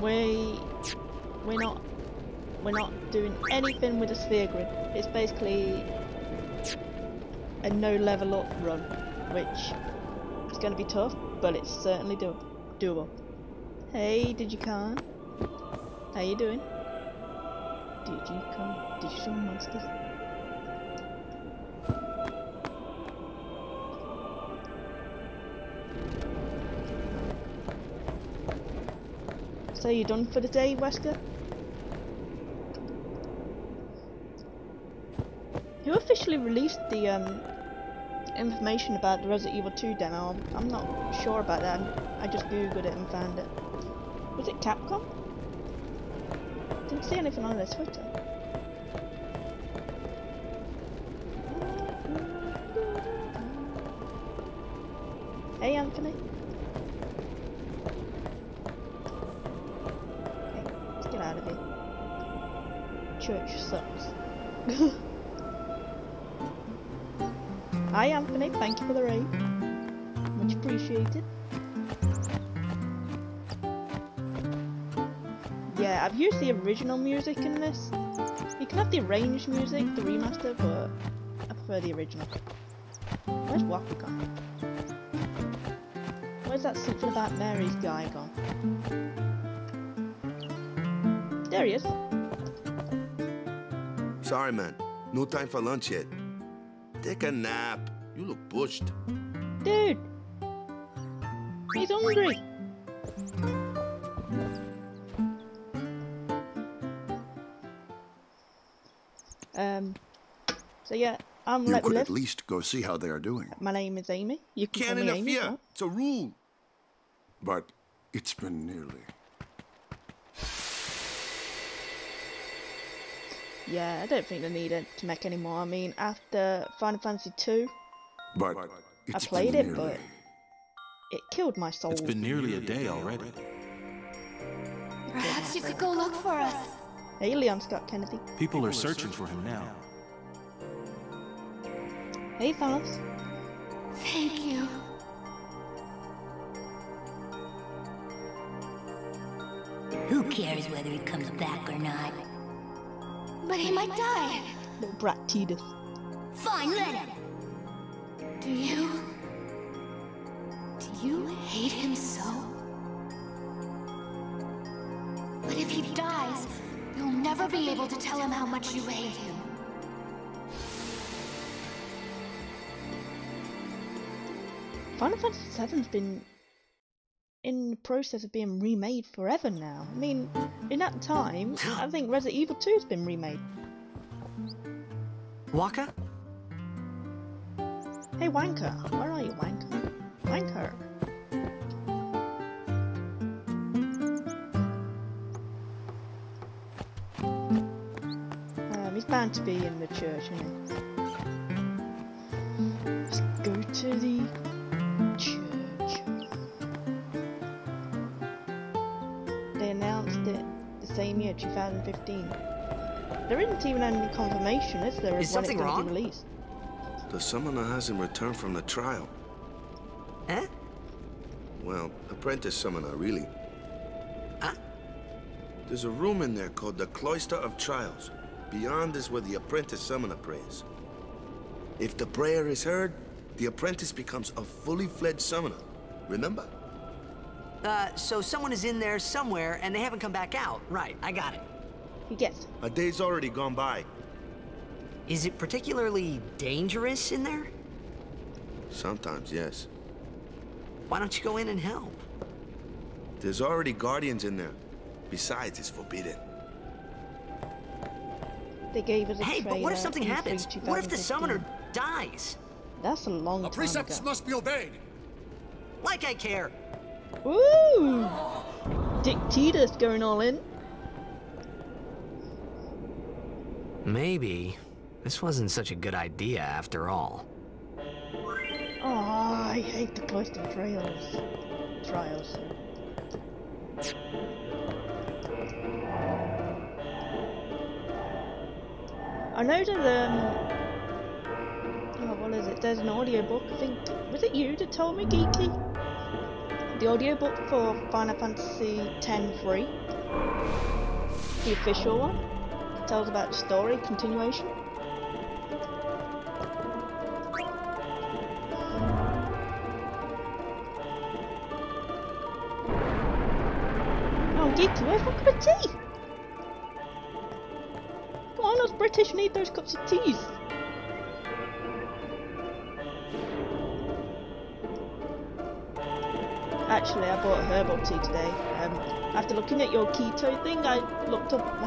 Speaker 2: we we're not we're not doing anything with the sphere grid. It's basically a no level up run, which is going to be tough, but it's certainly do doable. Hey, did you come? How you doing? Did you come? Digital monsters. So you done for the day, Wesker? Who officially released the um, information about the Resident Evil 2 demo? I'm, not sure about that. I just googled it and found it. Was it Capcom? Didn't see anything on their Twitter. Hey Anthony. Okay, let's get out of here. Church sucks. Hi Anthony, thank you for the raid. Much appreciated. Yeah, I've used the original music in this. You can have the arranged music, the remaster, but I prefer the original. Where's Wakka gone? Where's that something about Mary's guy gone? There he is.
Speaker 14: Sorry, man. No time for lunch yet. Take a nap. You look pushed.
Speaker 2: Dude! He's hungry! Um, so yeah, I'm
Speaker 17: You could at least go see how they are doing.
Speaker 2: My name is Amy. You can
Speaker 14: Can't
Speaker 2: me Amy.
Speaker 14: interfere. It's a rule.
Speaker 17: But it's been nearly.
Speaker 2: Yeah, I don't think they needed to make any more. I mean, after Final Fantasy 2,
Speaker 17: But
Speaker 2: I played it,
Speaker 17: nearly.
Speaker 2: but it killed my soul.
Speaker 11: It's been nearly a day already.
Speaker 4: Perhaps you could go look for us.
Speaker 2: Hey, Leon Scott Kennedy.
Speaker 11: People are searching for him now.
Speaker 2: Hey, Thanos.
Speaker 4: Thank you.
Speaker 7: Who cares whether he comes back or not?
Speaker 4: But he might die.
Speaker 2: Little brat Tidus.
Speaker 7: Fine, let him.
Speaker 4: Do you... Do you hate him so? But if he dies, you'll never be able to tell him how much you hate him.
Speaker 2: Final Fantasy VII's been in the process of being remade forever now. I mean, in that time, I think Resident Evil 2's been remade.
Speaker 12: Wakka?
Speaker 2: Hey, Wanker. Where are you, Wanker? Wanker. Um, he's bound to be in the church, isn't he? Let's go to the the same year, 2015. There isn't even any confirmation, is there, of
Speaker 12: Is
Speaker 2: when it's
Speaker 12: something
Speaker 2: going to
Speaker 12: wrong?
Speaker 2: be released?
Speaker 14: The summoner hasn't returned from the trial.
Speaker 12: Eh?
Speaker 14: Well, apprentice summoner, really.
Speaker 12: Huh?
Speaker 14: There's a room in there called the Cloister of Trials. Beyond is where the apprentice summoner prays. If the prayer is heard, the apprentice becomes a fully fledged summoner. Remember?
Speaker 12: Uh, so someone is in there somewhere and they haven't come back out. Right, I got it.
Speaker 2: He gets.
Speaker 14: A day's already gone by.
Speaker 12: Is it particularly dangerous in there?
Speaker 14: Sometimes, yes.
Speaker 12: Why don't you go in and help?
Speaker 14: There's already guardians in there. Besides, it's forbidden.
Speaker 2: They gave us a
Speaker 12: Hey, but what if something happens? What if the summoner dies?
Speaker 2: That's a long
Speaker 17: The
Speaker 2: time
Speaker 17: precepts
Speaker 2: ago.
Speaker 17: must be obeyed.
Speaker 12: Like I care.
Speaker 2: Ooh! Dick Tidus going all in.
Speaker 3: Maybe this wasn't such a good idea after all.
Speaker 2: Oh, I hate the cloister trails. Trials. I know that um oh what is it? There's an audiobook, I think was it you that told me, Geeky? The audiobook for Final Fantasy X free. The official one. Tells about the story, continuation.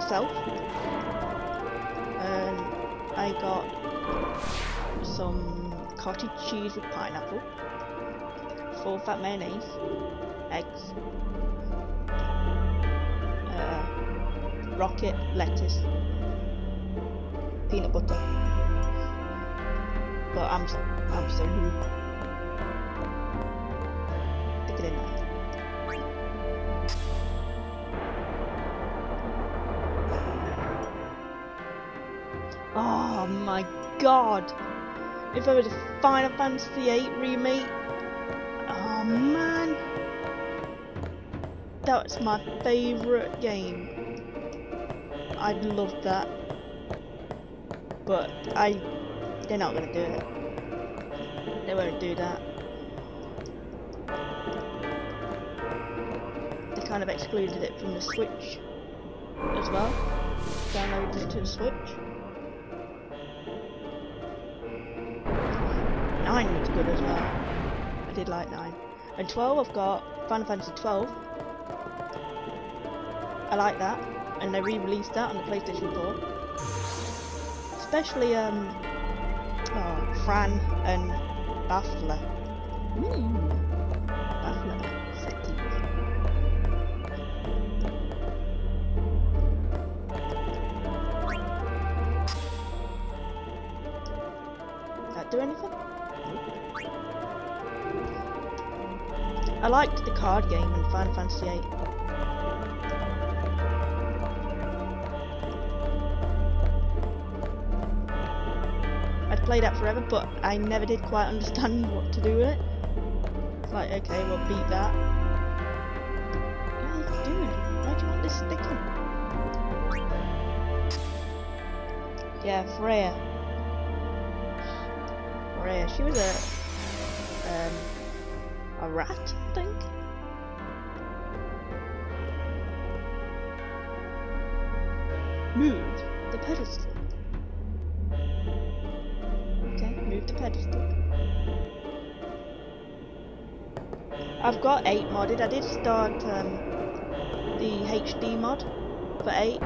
Speaker 2: Myself. And I got some cottage cheese with pineapple, full fat mayonnaise, eggs, uh, rocket lettuce, peanut butter. But I'm I'm so rude. God! If there was a Final Fantasy VIII remake, oh man, that's my favourite game. I'd love that, but I, they're not gonna do it. They won't do that. They kind of excluded it from the Switch as well. Downloaded it to the Switch. 9 was good as well. I did like 9. And 12 I've got Final Fantasy 12. I like that. And they re-released that on the PlayStation 4. Especially um oh, Fran and Bafla. Ooh. Card game in Final Fantasy VIII. I'd played that forever, but I never did quite understand what to do with it. It's like, okay, well, beat that. Why do you want this sticking? Yeah, Freya. Freya, she was a, um, a rat, I think. Move the pedestal. Okay, move the pedestal. I've got 8 modded. I did start um, the HD mod for 8.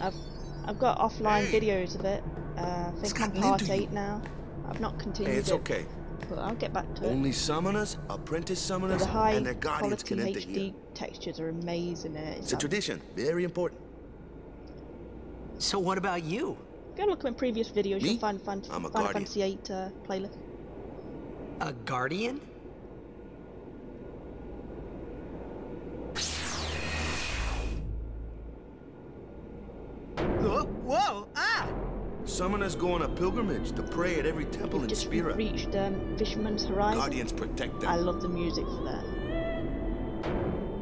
Speaker 2: I've I've got offline videos of it. Uh, I think I'm part 8 now. I've not continued
Speaker 14: Hey, it's
Speaker 2: it,
Speaker 14: okay.
Speaker 2: but I'll get back to it.
Speaker 14: Only summoners, apprentice summoners,
Speaker 2: the high
Speaker 14: and their guardians
Speaker 2: quality
Speaker 14: can enter
Speaker 2: HD
Speaker 14: here.
Speaker 2: textures are amazing in it.
Speaker 14: It's a tradition, very important.
Speaker 12: So what about you?
Speaker 2: Go look at my previous videos.
Speaker 14: Me?
Speaker 2: You'll find Fan
Speaker 14: I'm a
Speaker 2: Final. Fantasy 8 uh, playlist.
Speaker 12: A guardian?
Speaker 16: Whoa, whoa, ah!
Speaker 14: Summoners go on a pilgrimage to pray at every temple in
Speaker 2: Just reached um, Fisherman's Horizon.
Speaker 14: Guardians protect them.
Speaker 2: I love the music for that.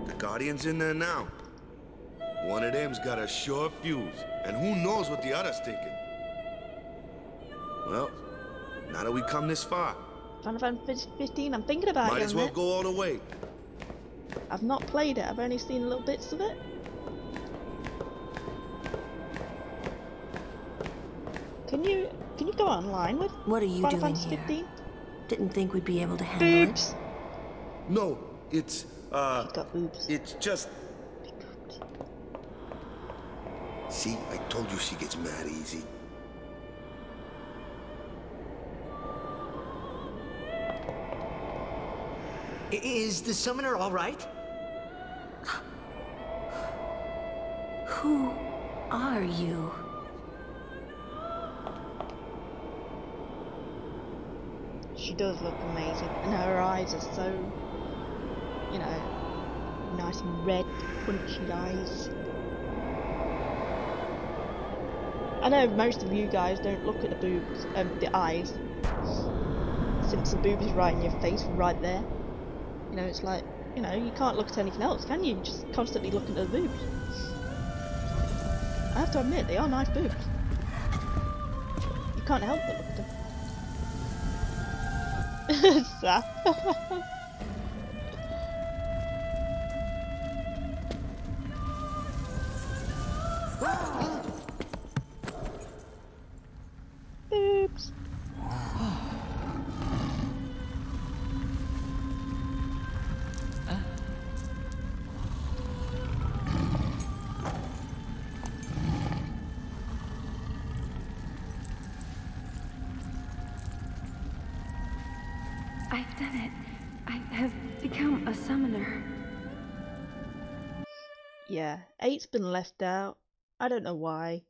Speaker 14: The Guardian's in there now. One of them's got a sure fuse, and who knows what the other's thinking. Well, now that we come this far,
Speaker 2: Final Fantasy 15. I'm thinking about
Speaker 14: might
Speaker 2: it.
Speaker 14: as well go all the way.
Speaker 2: I've not played it. I've only seen little bits of it. Can you can you go online with
Speaker 18: What are you
Speaker 2: Final
Speaker 18: doing
Speaker 2: Fantasy
Speaker 18: here?
Speaker 2: 15?
Speaker 18: Didn't think we'd be able to handle
Speaker 2: Boobs.
Speaker 14: No, it's, uh...
Speaker 2: got boobs.
Speaker 14: It's just... See, I told you she gets mad easy.
Speaker 12: Is the summoner all right?
Speaker 18: Who are you?
Speaker 2: She does look amazing, and her eyes are so, you know, nice and red, punchy eyes. I know most of you guys don't look at the boobs, um, the eyes, since the boob is right in your face, right there. You know, it's like, you know, you can't look at anything else, can you? Just constantly looking at the boobs. I have to admit, they are nice boobs. You can't help but look at them. Sap. eight's been left out. I don't know why.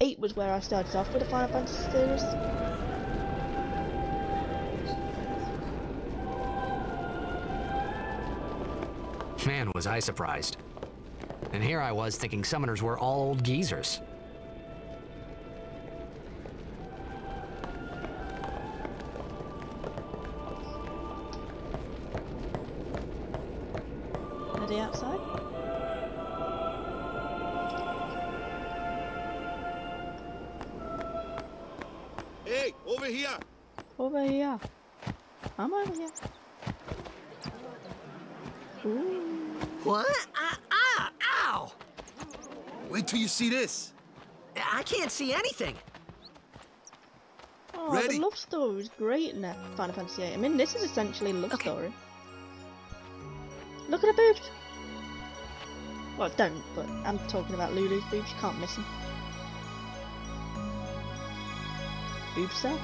Speaker 2: Eight was where I started off with the Final Fantasy series.
Speaker 3: Man, was I surprised. And here I was thinking summoners were all old geezers.
Speaker 2: Are they outside?
Speaker 14: Here.
Speaker 2: I'm over here. Ooh.
Speaker 12: What? Ah, ah, ow!
Speaker 14: Wait till you see this.
Speaker 12: I can't see anything.
Speaker 2: Oh,
Speaker 14: Ready?
Speaker 2: the love story was great in that Final Fantasy VIII. I mean, this is essentially a love story. Look at the boobs. Well, don't, but I'm talking about Lulu's boobs. You can't miss them. Boob cell.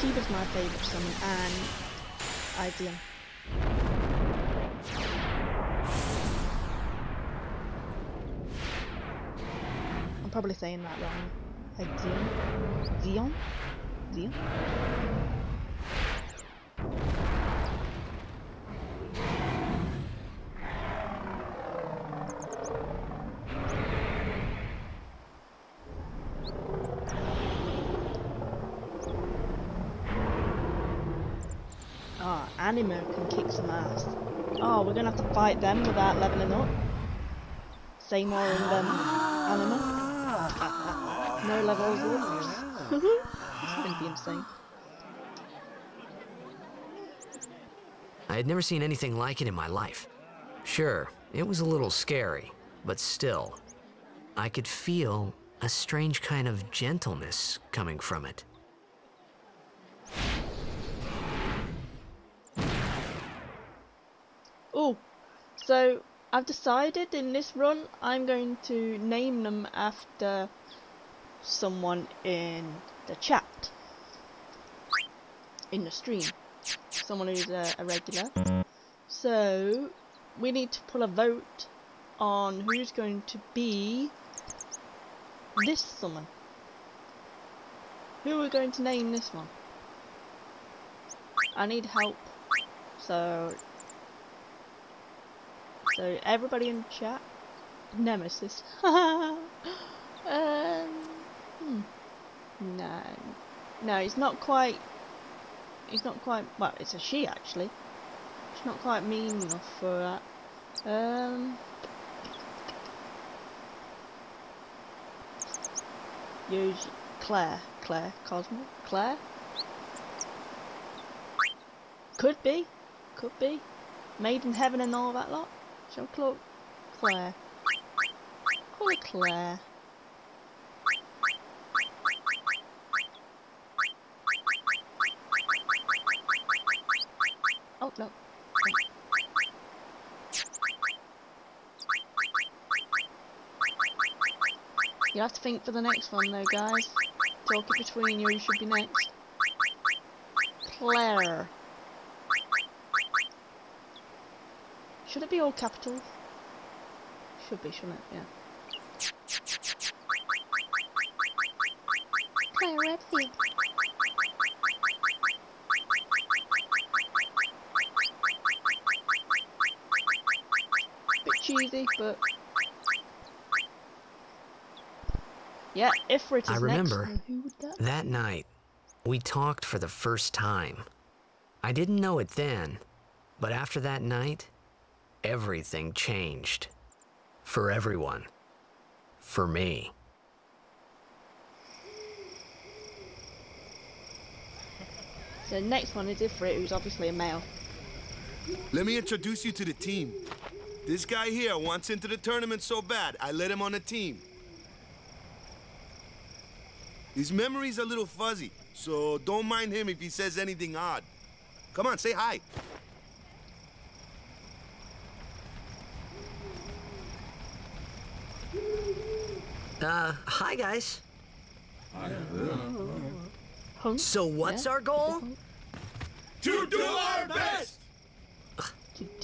Speaker 2: She was my favourite summon, and Ideum. I'm probably saying that wrong. Ideum? Zion? Zion? Ah, Anima can kick some. Oh, we're gonna have to fight them without leveling up. Seymour and them. Anima. No levels up. it's gonna be insane.
Speaker 3: I had never seen anything like it in my life. Sure, it was a little scary, but still, I could feel a strange kind of gentleness coming from it.
Speaker 2: Oh, so I've decided in this run I'm going to name them after someone in the chat, in the stream, someone who's a, a regular. So we need to pull a vote on who's going to be this someone. Who are we going to name this one? I need help. So so everybody in chat, Nemesis. um, hmm. No, no, he's not quite. He's not quite. Well, it's a she actually. She's not quite mean enough for that. Um. Use Claire, Claire, Cosmo, Claire. Could be, could be. Made in heaven and all that lot. Shall we call Claire? Call it Claire. Oh no. You have to think for the next one though, guys. Talk it between you, you should be next. Claire. Should it be all capitals? Should be, shouldn't it? Yeah. Claire Redfield. Bit cheesy, but yeah, Ifrit is
Speaker 3: I remember
Speaker 2: next. Who would that?
Speaker 3: that night, we talked for the first time. I didn't know it then, but after that night, everything changed. For everyone. For me.
Speaker 2: So next one is Ifrit, who's obviously a male.
Speaker 14: Let me introduce you to the team. This guy here wants into the tournament so bad, I let him on the team. His memory's a little fuzzy, so don't mind him if he says anything odd. Come on, say hi.
Speaker 3: Uh, hi guys. So what's our goal?
Speaker 14: To do our best!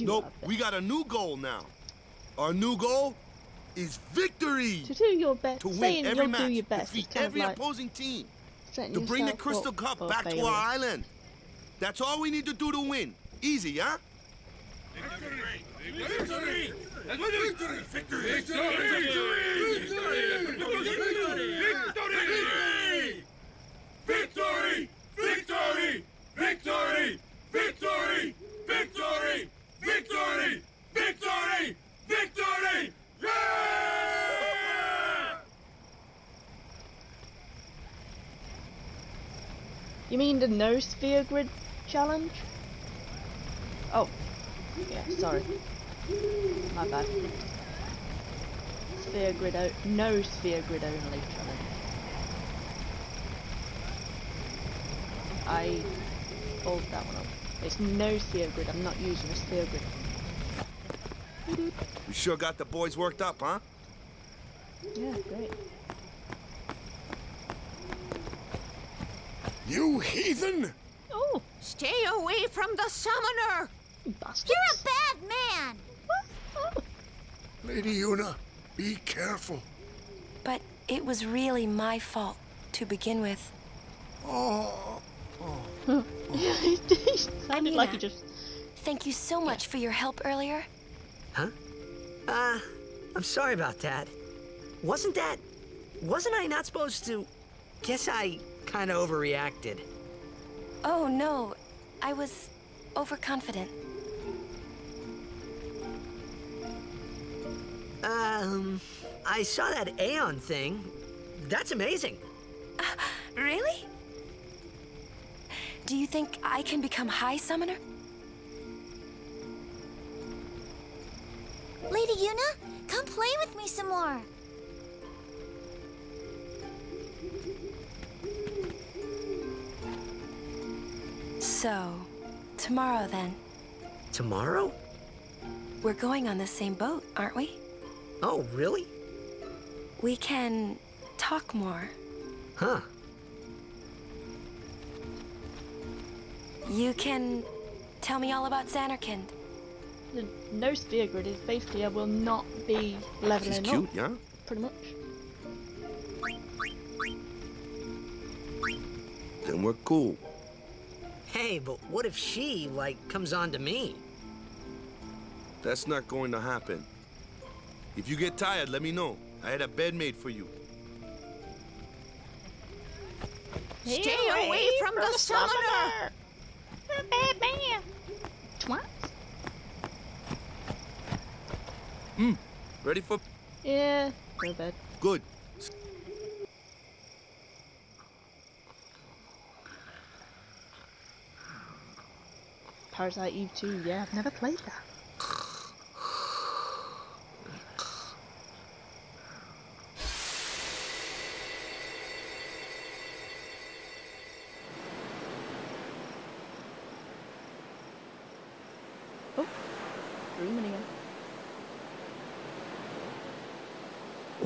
Speaker 14: nope, we got a new goal now. Our new goal is victory!
Speaker 2: To do your best.
Speaker 14: To win
Speaker 2: Saying
Speaker 14: every
Speaker 2: you'll
Speaker 14: match,
Speaker 2: do your best
Speaker 14: defeat every
Speaker 2: like
Speaker 14: opposing team, to bring the Crystal
Speaker 2: up
Speaker 14: Cup
Speaker 2: for
Speaker 14: back to our island. That's all we need to do to win. Easy, huh?
Speaker 9: Victory! Victory! Victory! Victory! Victory! Victory! Victory! Victory! Victory! Victory! Victory! Victory! Victory! Victory! Victory! Yeah!
Speaker 2: You mean the no sphere grid challenge? Oh, yeah, sorry. My bad. Sphere grid out, no sphere grid only challenge. I pulled that one up. It's no sphere grid. I'm not using a sphere grid.
Speaker 14: We sure got the boys worked up, huh?
Speaker 2: Yeah, great.
Speaker 14: You heathen!
Speaker 2: Oh!
Speaker 4: Stay away from the summoner!
Speaker 2: Bastards.
Speaker 4: You're a bad man!
Speaker 19: Lady Yuna, be careful.
Speaker 20: But it was really my fault to begin with.
Speaker 19: Oh.
Speaker 2: he sounded like he
Speaker 20: Amina,
Speaker 2: just.
Speaker 20: Thank you so much for your help earlier.
Speaker 3: Huh? Uh, I'm sorry about that. Wasn't that... Wasn't I not supposed to... Guess I kind of overreacted.
Speaker 20: Oh no, I was overconfident.
Speaker 3: Um, I saw that Aeon thing. That's amazing.
Speaker 20: Really? Do you think I can become High Summoner?
Speaker 4: Lady Yuna, come play with me some more.
Speaker 20: So, tomorrow then.
Speaker 3: Tomorrow?
Speaker 20: We're going on the same boat, aren't we?
Speaker 3: Oh, really?
Speaker 20: We can talk more.
Speaker 3: Huh.
Speaker 20: You can tell me all about
Speaker 2: Zanarkand. No sphere grid is basically I will not be leveling
Speaker 14: She's
Speaker 2: up.
Speaker 14: cute, yeah?
Speaker 2: Pretty much.
Speaker 14: Then we're cool.
Speaker 3: Hey, but what if she, like, comes on to me?
Speaker 14: That's not going to happen. If you get tired, let me know. I had a bed made for you.
Speaker 4: Stay away from the summoner!
Speaker 2: You're a bad man. Twat.
Speaker 14: Hmm. Ready for...
Speaker 2: Yeah, go bed.
Speaker 14: Good.
Speaker 2: Parasite Eve 2, yeah, I've never played that. Oh, dreaming again.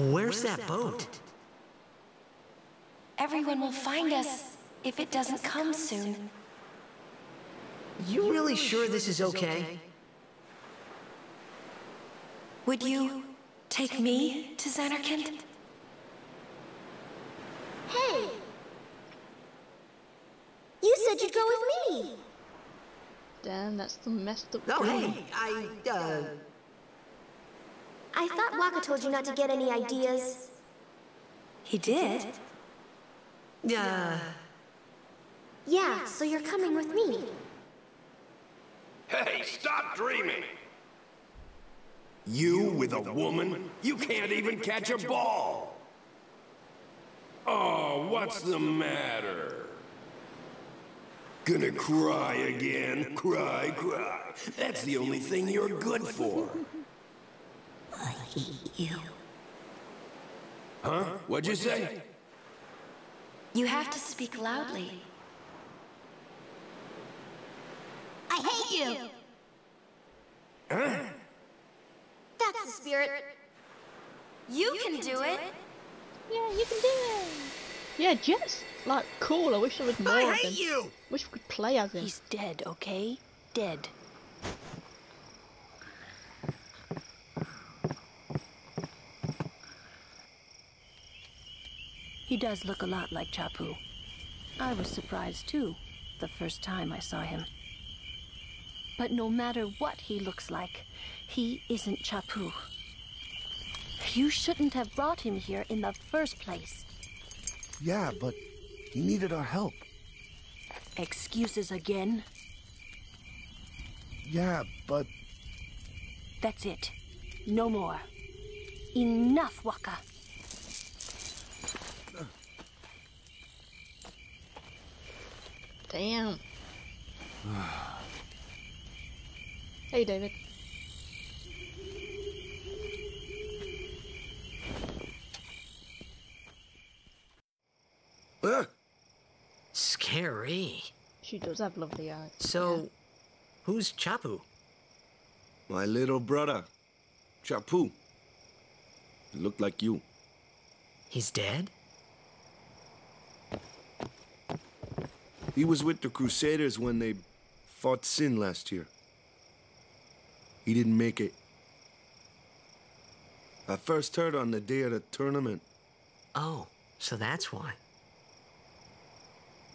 Speaker 3: Where's that boat?
Speaker 20: Everyone will find us if it doesn't come soon.
Speaker 3: You really sure this is okay?
Speaker 20: Would you take me to Zanarkand?
Speaker 5: Hey! You said you'd go with me!
Speaker 2: Damn, that's the messed up.
Speaker 3: No, hey, I, uh...
Speaker 5: I thought Wakka told you not to get any ideas.
Speaker 20: He did?
Speaker 3: Yeah.
Speaker 5: Yeah, so you're coming with me.
Speaker 21: Hey, stop dreaming! You with a woman? You can't even catch a ball! Oh, what's the matter? Gonna cry again? Cry, cry. That's the only thing you're good for.
Speaker 7: I hate you.
Speaker 21: Huh? What'd you say?
Speaker 20: You have to speak loudly.
Speaker 7: I hate you!
Speaker 5: That's the spirit.
Speaker 20: You can do it.
Speaker 2: Yeah, you can do it. Yeah, Jecht's like cool. I wish there was more
Speaker 22: I
Speaker 2: of
Speaker 22: hate
Speaker 2: him.
Speaker 22: you!
Speaker 2: Wish we could play as him.
Speaker 18: He's dead, okay? Dead. He does look a lot like Chappu. I was surprised too, the first time I saw him. But no matter what he looks like, he isn't Chappu. You shouldn't have brought him here in the first place.
Speaker 14: Yeah, but he needed our help.
Speaker 18: Excuses again?
Speaker 14: Yeah, but
Speaker 18: That's it. No more. Enough, Wakka.
Speaker 2: Damn. hey, David.
Speaker 14: uh,
Speaker 3: Scary.
Speaker 2: She does have lovely eyes.
Speaker 3: So, who's Chappu?
Speaker 14: my little brother, Chappu. He looked like you.
Speaker 3: He's dead?
Speaker 14: He was with the Crusaders when they fought Sin last year. He didn't make it. I first heard on the day of the tournament.
Speaker 3: Oh, so that's why.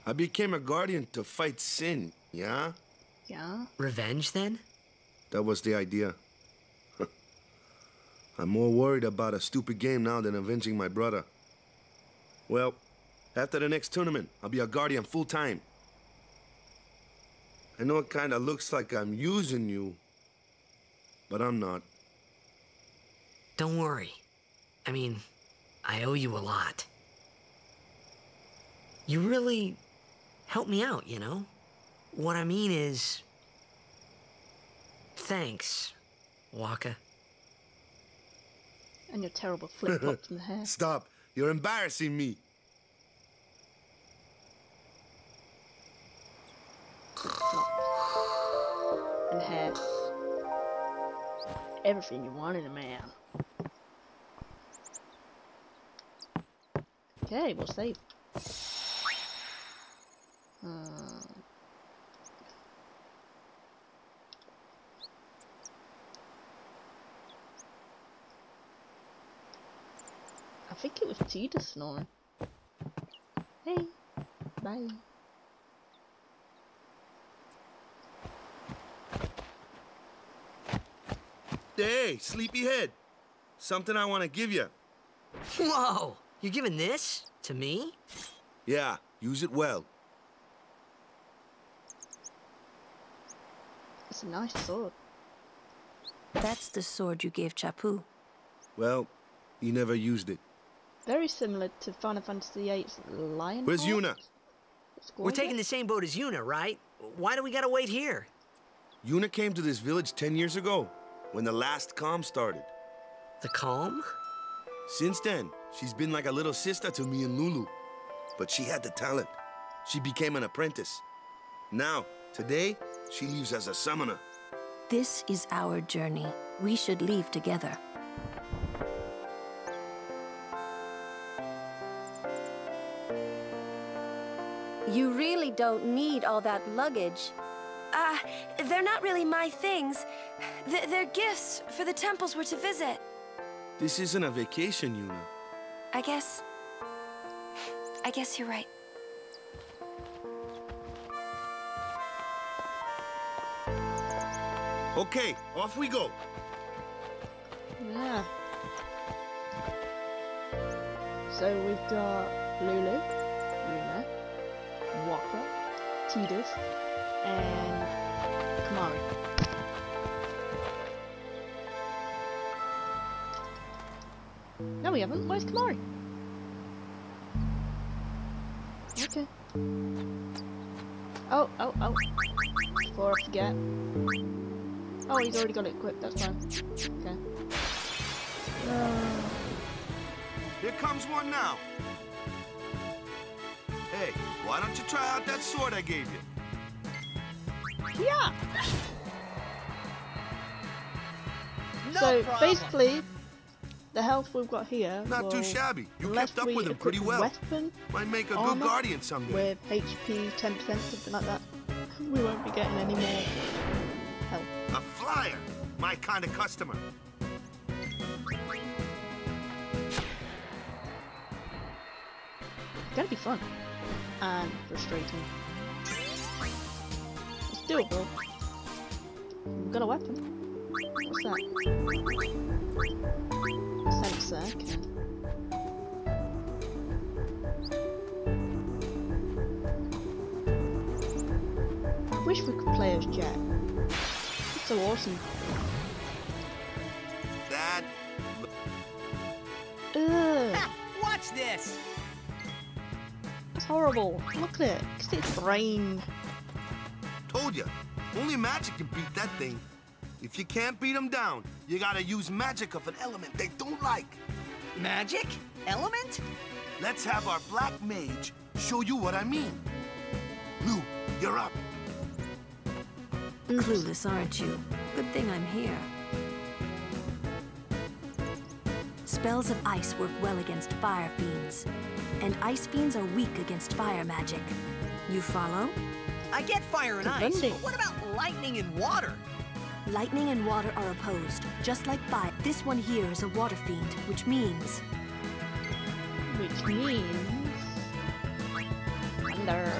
Speaker 14: I became a guardian to fight Sin, yeah?
Speaker 2: Yeah?
Speaker 3: Revenge then?
Speaker 14: That was the idea. I'm more worried about a stupid game now than avenging my brother. Well, after the next tournament, I'll be a guardian full time. I know it kind of looks like I'm using you, but I'm not.
Speaker 3: Don't worry. I mean, I owe you a lot. You really helped me out, you know? What I mean is. Thanks, Wakka.
Speaker 2: And your terrible flip flops in the hair.
Speaker 14: Stop. You're embarrassing me.
Speaker 2: And hair. Everything you want in a man. Okay, we'll save. Hmm. I think it was Cheetah snoring. Hey, bye.
Speaker 14: Hey, sleepyhead. Something I want to give you.
Speaker 3: Whoa! You're giving this to me?
Speaker 14: Yeah, use it well.
Speaker 2: It's a nice sword.
Speaker 18: That's the sword you gave Chappu.
Speaker 14: Well, he never used it.
Speaker 2: Very similar to Final Fantasy VIII's Lion.
Speaker 14: Where's Yuna?
Speaker 3: We're taking the same boat as Yuna, right? Why do we gotta wait here?
Speaker 14: Yuna came to this village 10 years ago, when the last calm started.
Speaker 3: The calm?
Speaker 14: Since then, she's been like a little sister to me and Lulu. But she had the talent. She became an apprentice. Now, today, she leaves as a summoner.
Speaker 18: This is our journey. We should leave together.
Speaker 23: You really don't need all that luggage.
Speaker 20: Uh, they're not really my things. Th they're gifts for the temples we're to visit.
Speaker 14: This isn't a vacation, Yuna.
Speaker 20: I guess. I guess you're right.
Speaker 14: Okay, off we go.
Speaker 2: Yeah. So we've got Lulu, Yuna, Wakka, Tidus, and Kimari. No, we haven't. Where's Kimari? Okay. Oh, oh, oh. Before I forget. Oh, he's already got it equipped. That's fine. Okay. Uh,
Speaker 14: Here comes one now. Hey, why don't you try out that sword I gave you?
Speaker 2: Yeah.
Speaker 14: No
Speaker 2: so
Speaker 14: problem.
Speaker 2: basically, the health we've got here.
Speaker 14: Not too shabby. You kept up with him pretty well.
Speaker 2: Weapon,
Speaker 14: Might make a good guardian someday.
Speaker 2: With HP 10%, something like that. We won't be getting any more health.
Speaker 14: A flyer! My kind of customer.
Speaker 2: It's gonna be fun. And frustrating. Doable. We've got a weapon. What's that? Sensor. Okay. I wish we could play as Jecht. It's so awesome.
Speaker 14: That.
Speaker 2: Ugh.
Speaker 12: Watch this!
Speaker 2: It's horrible. Look at it. It's its brain.
Speaker 14: Told ya. Only magic can beat that thing. If you can't beat them down, you gotta use magic of an element they don't like.
Speaker 12: Magic? Element?
Speaker 14: Let's have our black mage show you what I mean. Lou, you're up.
Speaker 18: Clueless, aren't you? Good thing I'm here. Spells of ice work well against fire fiends, and ice fiends are weak against fire magic. You follow?
Speaker 12: I get fire and ice, but what about lightning and water?
Speaker 18: Lightning and water are opposed, just like fire. This one here is a water fiend, which means
Speaker 2: Which means... Thunder.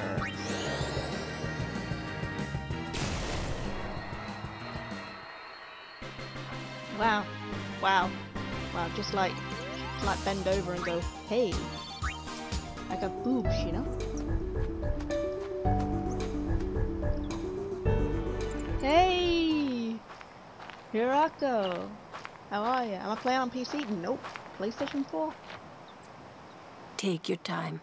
Speaker 2: Wow. Wow. Wow, just like, just like bend over and go, hey. I got boobs, you know? Hey! Here I go. How are you? Am I playing on PC? Nope. PlayStation 4?
Speaker 18: take your time.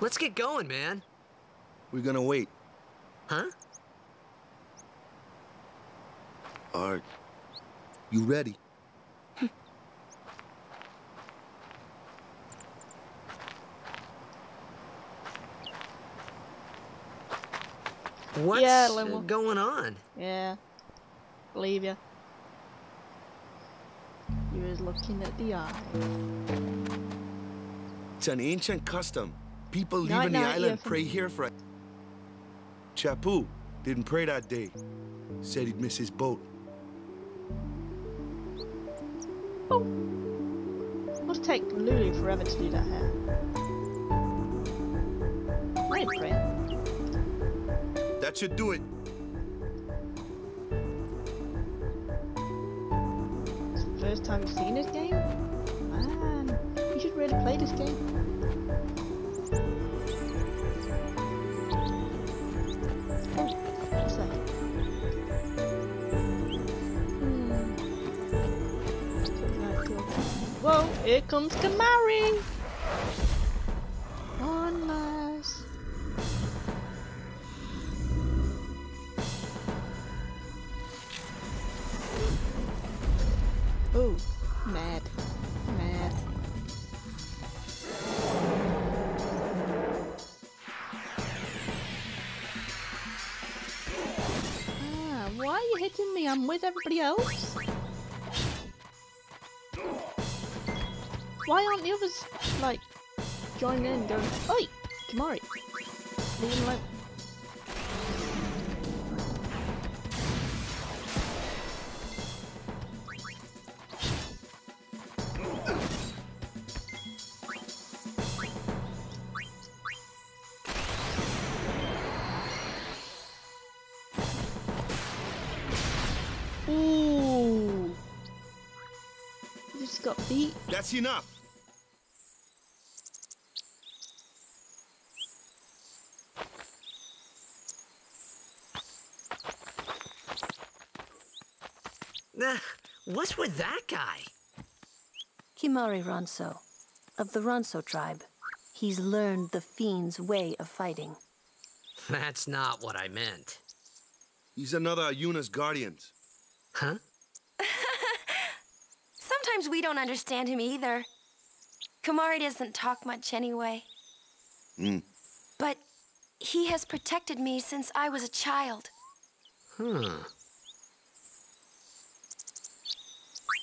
Speaker 12: Let's get going, man.
Speaker 14: We're gonna wait.
Speaker 12: Huh?
Speaker 14: Are you ready?
Speaker 12: What's
Speaker 2: Yeah, Limo.
Speaker 12: going on?
Speaker 2: Yeah. Believe ya. You was looking at the eye.
Speaker 14: It's an ancient custom. People
Speaker 2: Night,
Speaker 14: leaving the island
Speaker 2: yeah,
Speaker 14: pray here for. Chappu didn't pray that day. Said he'd miss his boat. Oh.
Speaker 2: Must take Lulu forever to do that hair. I ain't praying.
Speaker 14: That should do it.
Speaker 2: First time seen this game? Man, you should really play this game. Oh. Whoa, here comes Kimari! Everybody else. Why aren't the others, like, joining in going, Oi, Kimari, leave him alone.
Speaker 14: That's enough.
Speaker 12: Uh, what's with that guy?
Speaker 7: Kimari Ronso, of the Ronso tribe. He's learned the fiend's way of fighting.
Speaker 12: That's not what I meant.
Speaker 14: He's another Yuna's guardians.
Speaker 12: Huh?
Speaker 20: Sometimes we don't understand him either. Kimari doesn't talk much anyway.
Speaker 14: Hmm.
Speaker 20: But he has protected me since I was a child.
Speaker 12: Huh.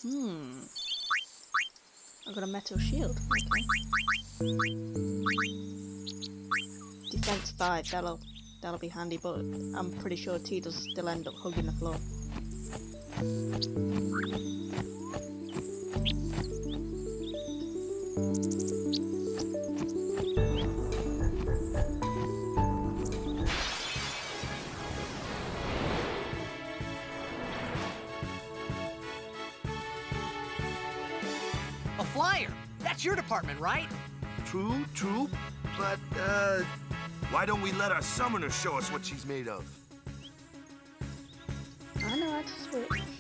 Speaker 2: Hmm. I've got a metal shield. Okay. Defense 5, that'll, that'll be handy, but I'm pretty sure Tidus still end up hugging the floor.
Speaker 12: A flyer! That's your department, right?
Speaker 14: True, true. But, uh, why don't we let our summoner show us what she's made of?
Speaker 2: I know how to switch.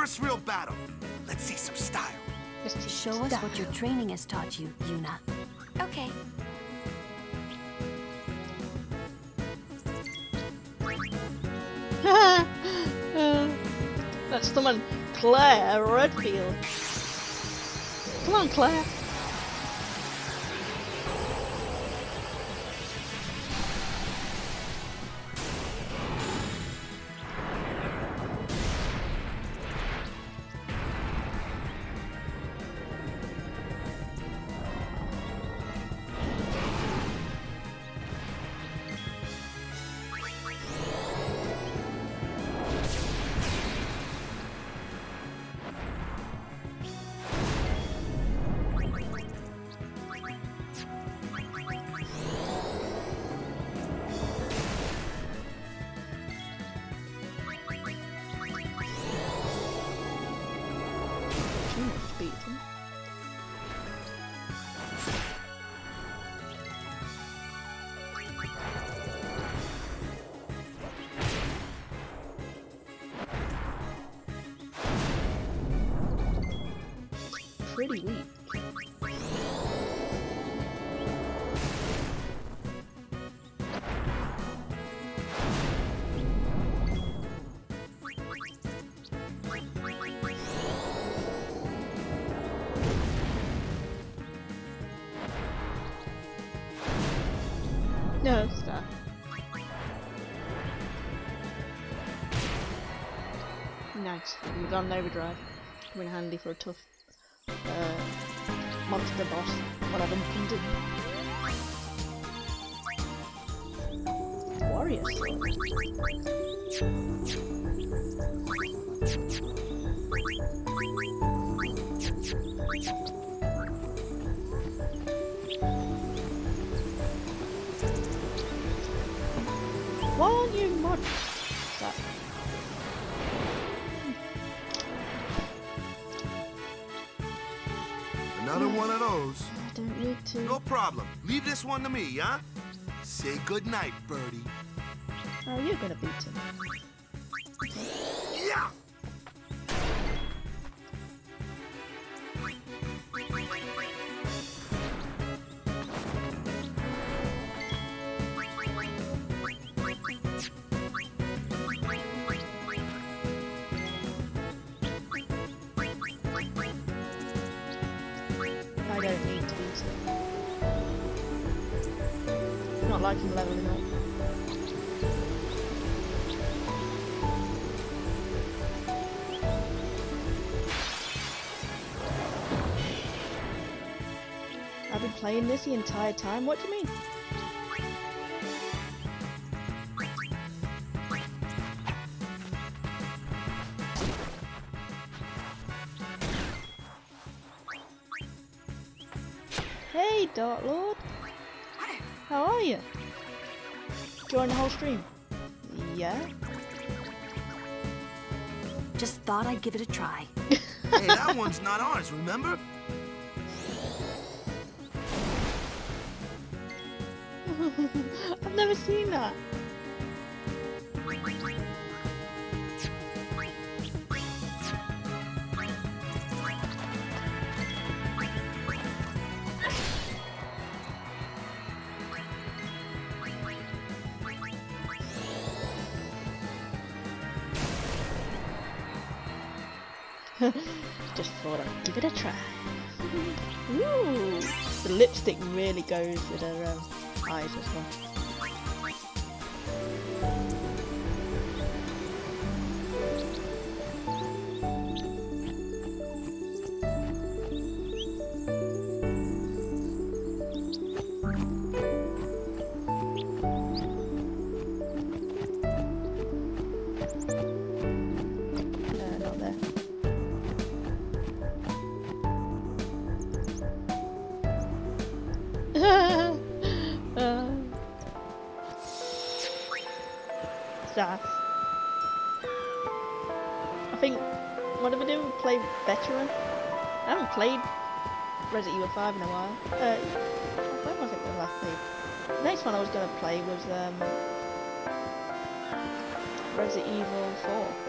Speaker 14: First real battle. Let's see some style.
Speaker 18: Show us what your training has taught you, Yuna.
Speaker 20: Okay.
Speaker 2: Let's summon Claire Redfield. Come on, Claire. We've got overdrive. Come in handy for a tough uh, monster boss. Whatever you can do. Warrior One you mod.
Speaker 14: Problem. Leave this one to me, huh? Say goodnight, birdie.
Speaker 2: Oh, you're gonna beat him. I've been playing this the entire time. What do you mean? Hey, Dark Lord. How are you? Join the whole stream. Yeah.
Speaker 18: Just thought I'd give it a try.
Speaker 14: hey, that one's not ours, remember?
Speaker 2: I've never seen that. Just thought I'd give it a try. Ooh, the lipstick really goes with her um, eyes as well. Resident Evil 4,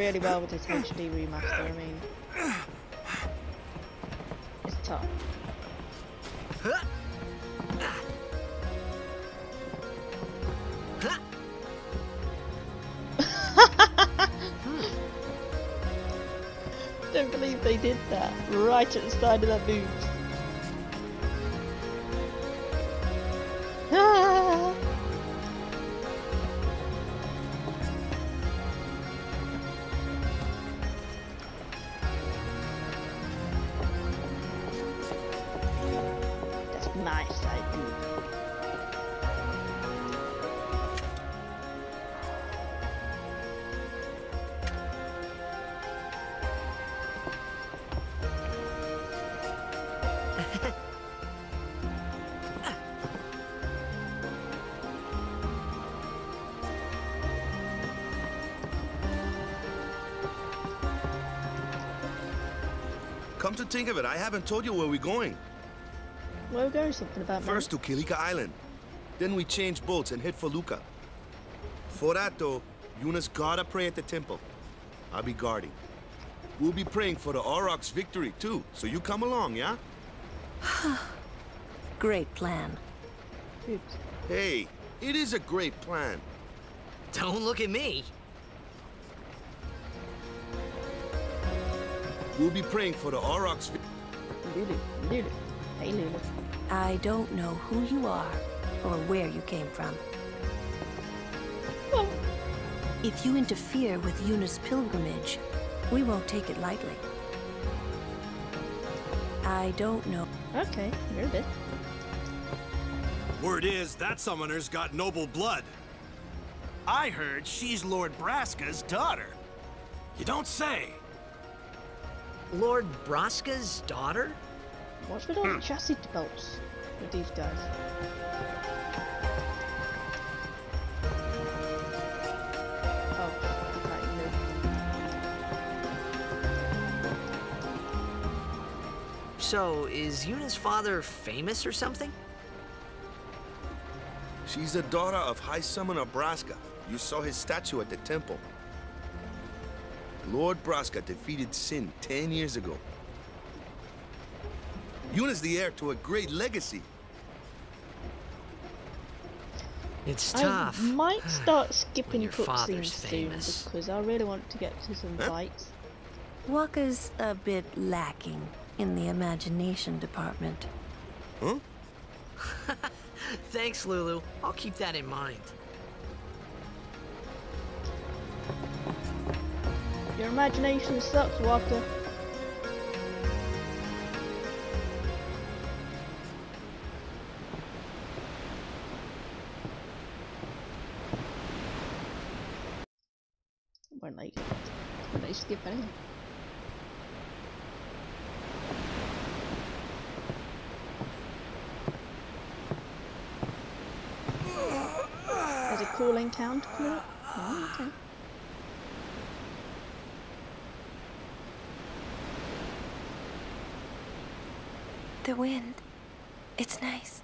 Speaker 2: really well with this HD remaster, I mean. It's tough. Don't believe they did that right at the side of that boobs.
Speaker 14: Come to think of it, I haven't told you where we're going.
Speaker 2: Where we going something about
Speaker 14: First to Kilika Island. Then we change boats and head for Luca. For that though, Yuna's gotta pray at the temple. I'll be guarding. We'll be praying for the Aurochs victory too, so you come along, yeah?
Speaker 18: Great plan.
Speaker 14: Hey, it is a great plan.
Speaker 12: Don't look at me.
Speaker 14: We'll be praying for the Aurochs victory.
Speaker 2: Lulu, Lulu. Hey, Lulu.
Speaker 18: I don't know who you are or where you came from. If you interfere with Yuna's pilgrimage, we won't take it lightly. I don't know.
Speaker 2: Okay, you're a bit.
Speaker 9: Word is that summoner's got noble blood. I heard she's Lord Braska's daughter. You don't say.
Speaker 12: Lord Braska's daughter?
Speaker 2: What's with all the hmm. chassis belts with these guys? Oh, you can't even move.
Speaker 12: So, is Yuna's father famous or something?
Speaker 14: She's the daughter of High Summoner Braska. You saw his statue at the temple. Lord Braska defeated Sin 10 years ago. Yuna's the heir to a great legacy.
Speaker 3: It's tough.
Speaker 2: I might start skipping
Speaker 3: your father's
Speaker 2: cutscenes soon because I really want to get to some fights.
Speaker 7: Wakka's a bit lacking in the imagination department.
Speaker 14: Huh?
Speaker 3: Thanks, Lulu. I'll keep that in mind.
Speaker 2: Your imagination sucks, Wakka. When I when I skip anything. There's a cool encounter coming up. Oh, okay.
Speaker 20: The wind. It's nice.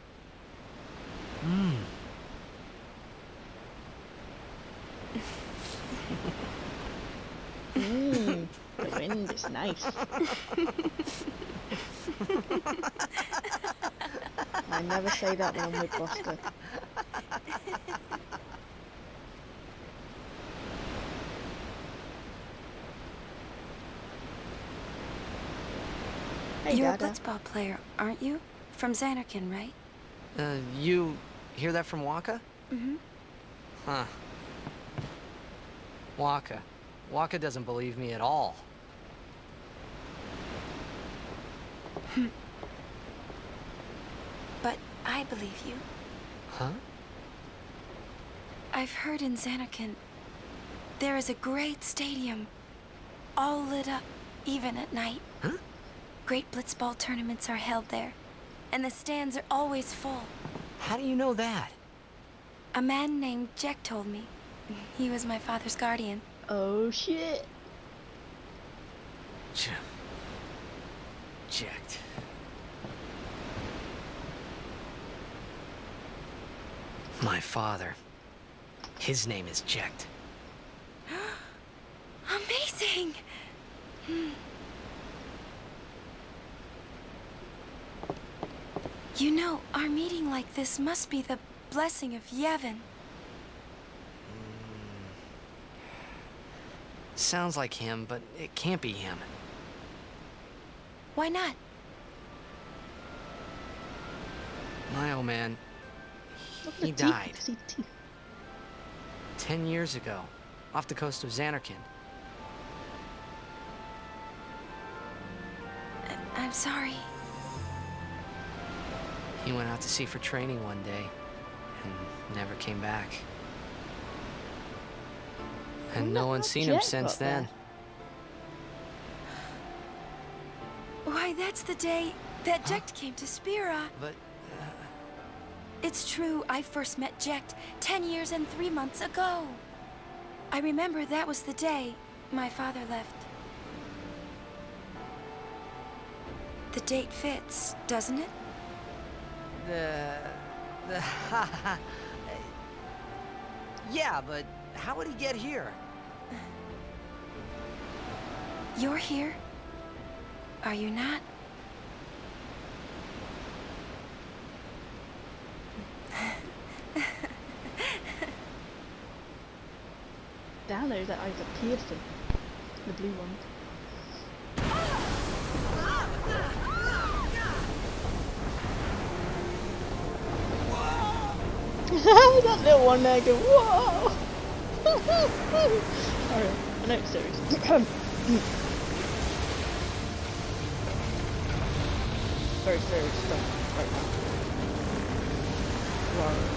Speaker 3: Hmm.
Speaker 2: Mmm, the wind is nice. I never say that when I'm with Buster. Hey,
Speaker 20: You're
Speaker 2: Dada.
Speaker 20: a blitzball player, aren't you? From Zanarkand, right?
Speaker 3: Uh, you hear that from Wakka?
Speaker 20: Mm-hmm.
Speaker 3: Huh. Wakka. Wakka doesn't believe me at all.
Speaker 20: But I believe you.
Speaker 3: Huh?
Speaker 20: I've heard in Zanarkand there is a great stadium, all lit up, even at night.
Speaker 3: Huh?
Speaker 20: Great blitzball tournaments are held there, and the stands are always full.
Speaker 3: How do you know that?
Speaker 20: A man named Jecht told me. He was my father's guardian.
Speaker 2: Oh shit.
Speaker 3: Ch checked. My father. His name is Jecht.
Speaker 20: Amazing! Hmm. You know, our meeting like this must be the blessing of Yevon. Hmm.
Speaker 3: Sounds like him, but it can't be him.
Speaker 20: Why not?
Speaker 3: My old man,
Speaker 2: Look
Speaker 3: he died
Speaker 2: you can see teeth.
Speaker 3: ten years ago, off the coast of Zanarkand.
Speaker 20: I'm sorry.
Speaker 3: He went out to sea for training one day, and never came back. And no one's seen him since then.
Speaker 20: Why, that's the day that Jecht came to Spira.
Speaker 3: But uh,
Speaker 20: It's true, I first met Jecht ten years and three months ago. I remember that was the day my father left. The date fits, doesn't it?
Speaker 3: The... the... yeah, but how would he get here?
Speaker 20: You're here? Are you not?
Speaker 2: Down there, that eyes are piercing. The blue one. that little one there go, whoa! Alright, I know it's serious. Very serious stuff right now. Wow.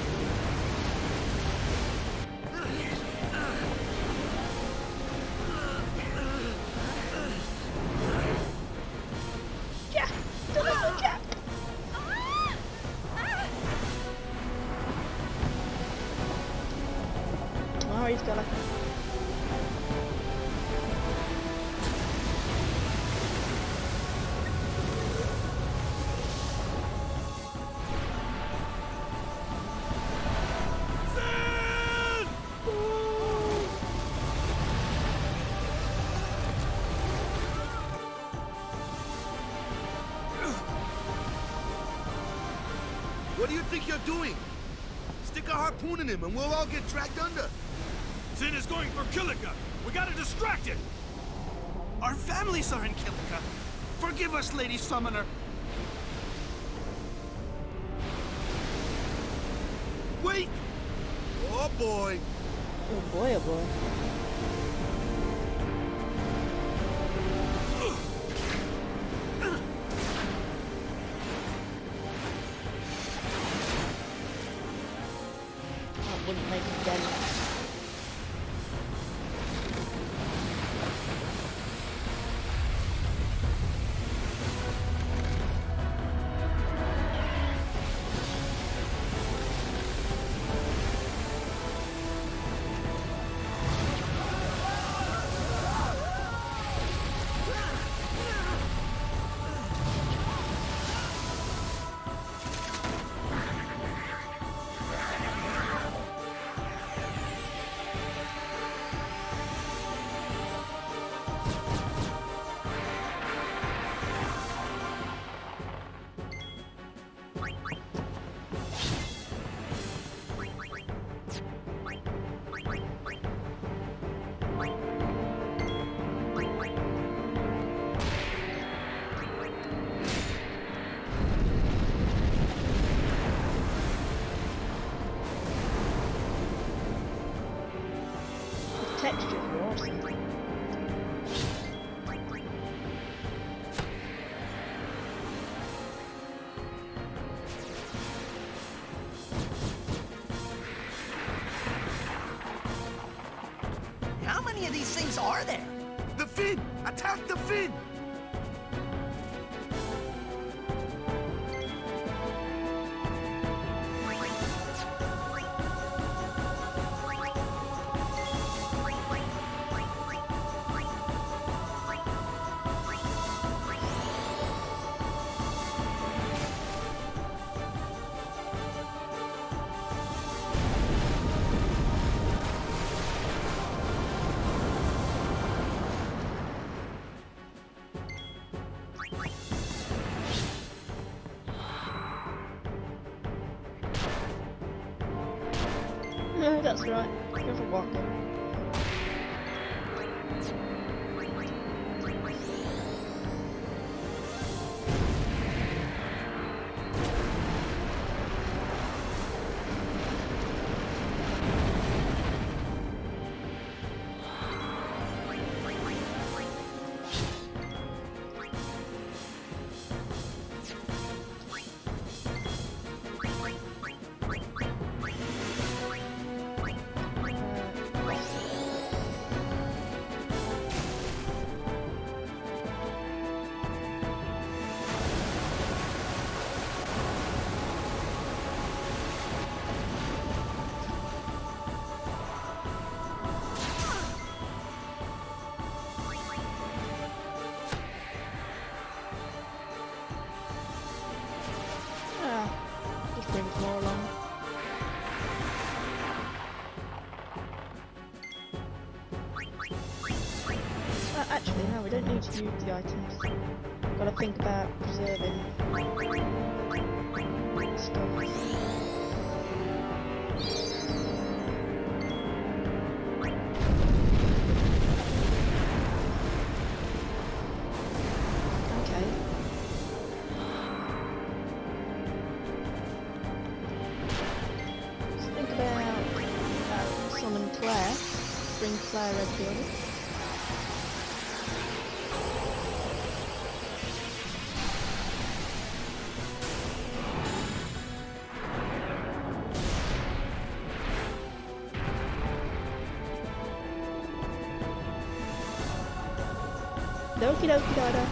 Speaker 14: Harpoon in him and we'll all get dragged under.
Speaker 11: Sin is going for Kilika. We gotta distract it. Our families are in Kilika. Forgive us, Lady Summoner.
Speaker 14: Wait! Oh boy.
Speaker 2: Oh boy, oh boy. Right. To use the items. Gotta think about preserving stuff. Okay. Let's think about uh. Bring Claire Redfield. não, filha da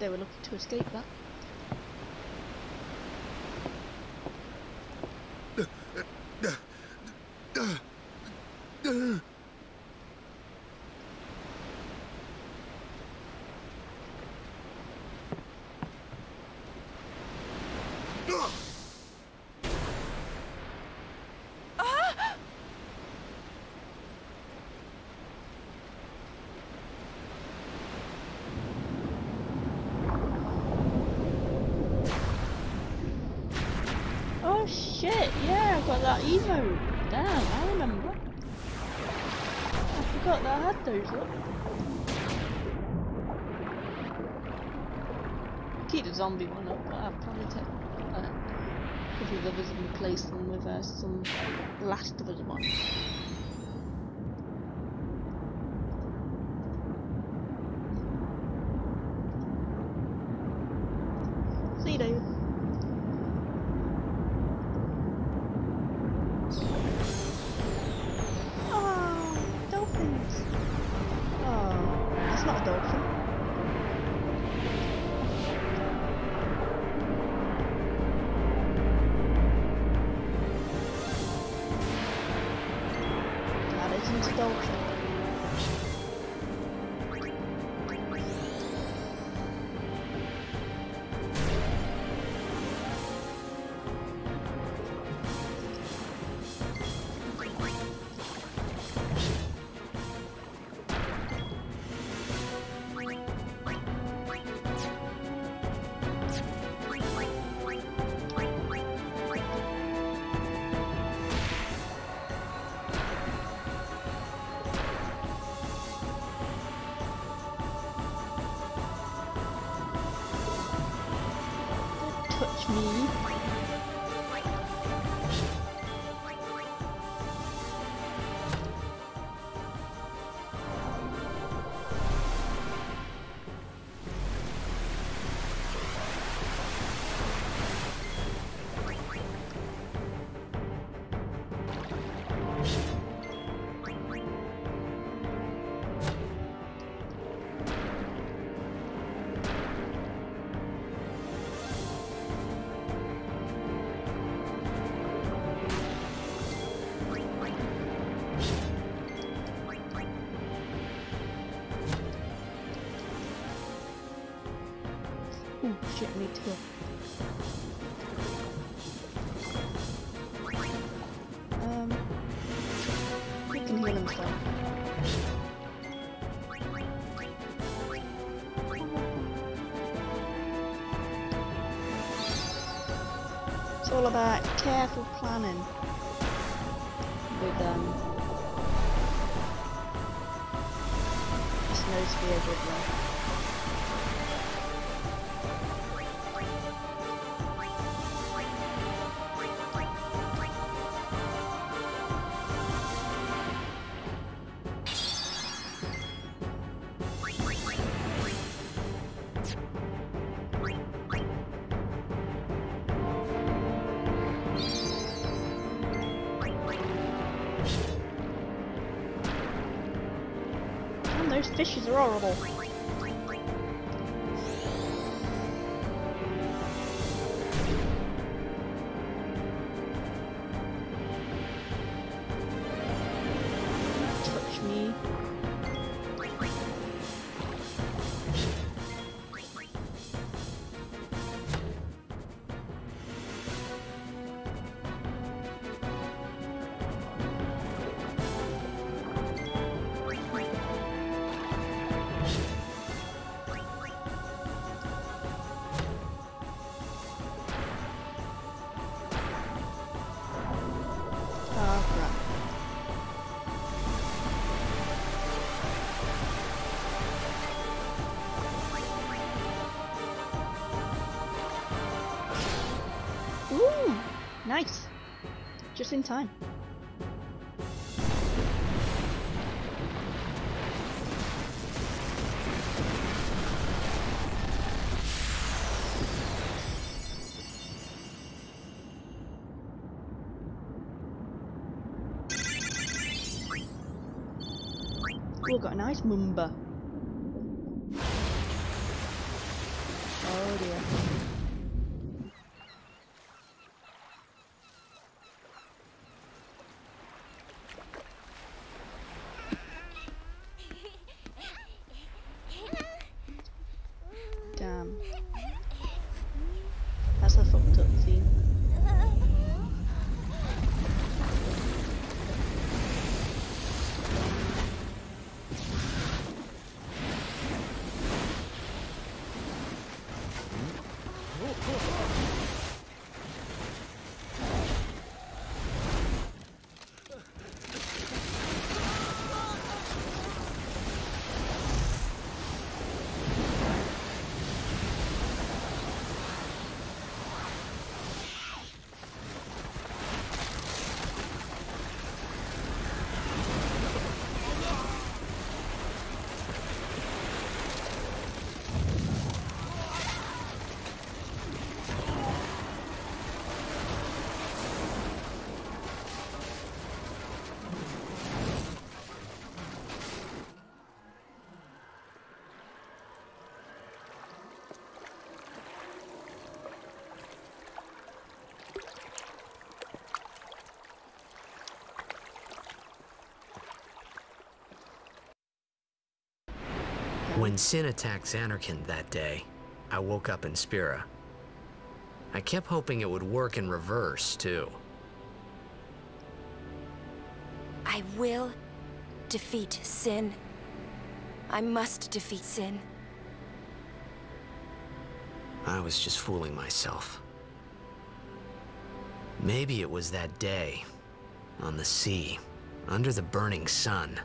Speaker 2: They were looking to escape that. som The veldig of all about careful planning. fishes are horrible. Ooh, nice. Just in time. We've got a nice mumba. Oh dear. Damn. That's a fucked up scene.
Speaker 3: When Sin attacked Zanarkand that day, I woke up in Spira. I kept hoping it would work in reverse, too.
Speaker 20: I will defeat Sin. I must defeat Sin.
Speaker 3: I was just fooling myself. Maybe it was that day, on the sea, under the burning sun.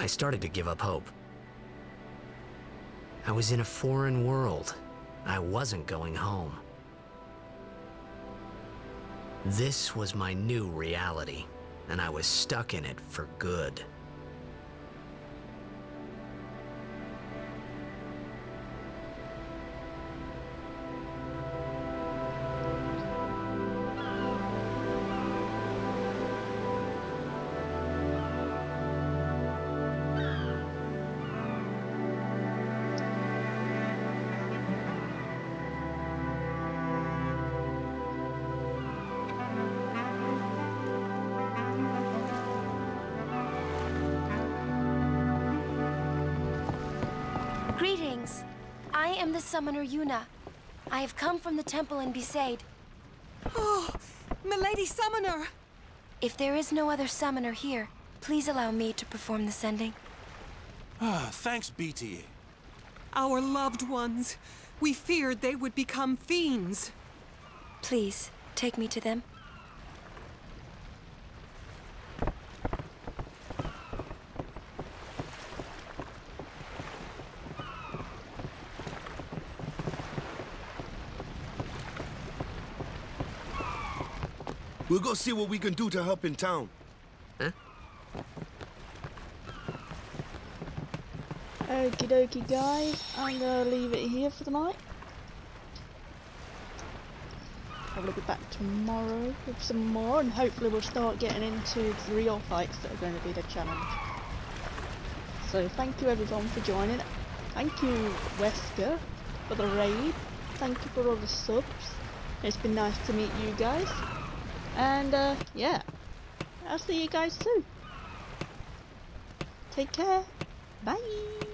Speaker 3: I started to give up hope. I was in a foreign world. I wasn't going home. This was my new reality, and I was stuck in it for good.
Speaker 20: Summoner Yuna. I have come from the temple in Besaid.
Speaker 24: Oh, Milady Summoner!
Speaker 20: If there is no other summoner here, please allow me to perform the sending.
Speaker 9: Ah, thanks, BT.
Speaker 24: Our loved ones. We feared they would become fiends.
Speaker 20: Please, take me to them.
Speaker 14: We'll go see what we can do to help in town. Huh?
Speaker 2: Okie dokie guys, I'm gonna leave it here for the night. Probably be back tomorrow with some more and hopefully we'll start getting into the real fights that are going to be the challenge. So thank you everyone for joining. Thank you Wesker for the raid. Thank you for all the subs. It's been nice to meet you guys. And uh, yeah, I'll see you guys soon. Take care. Bye.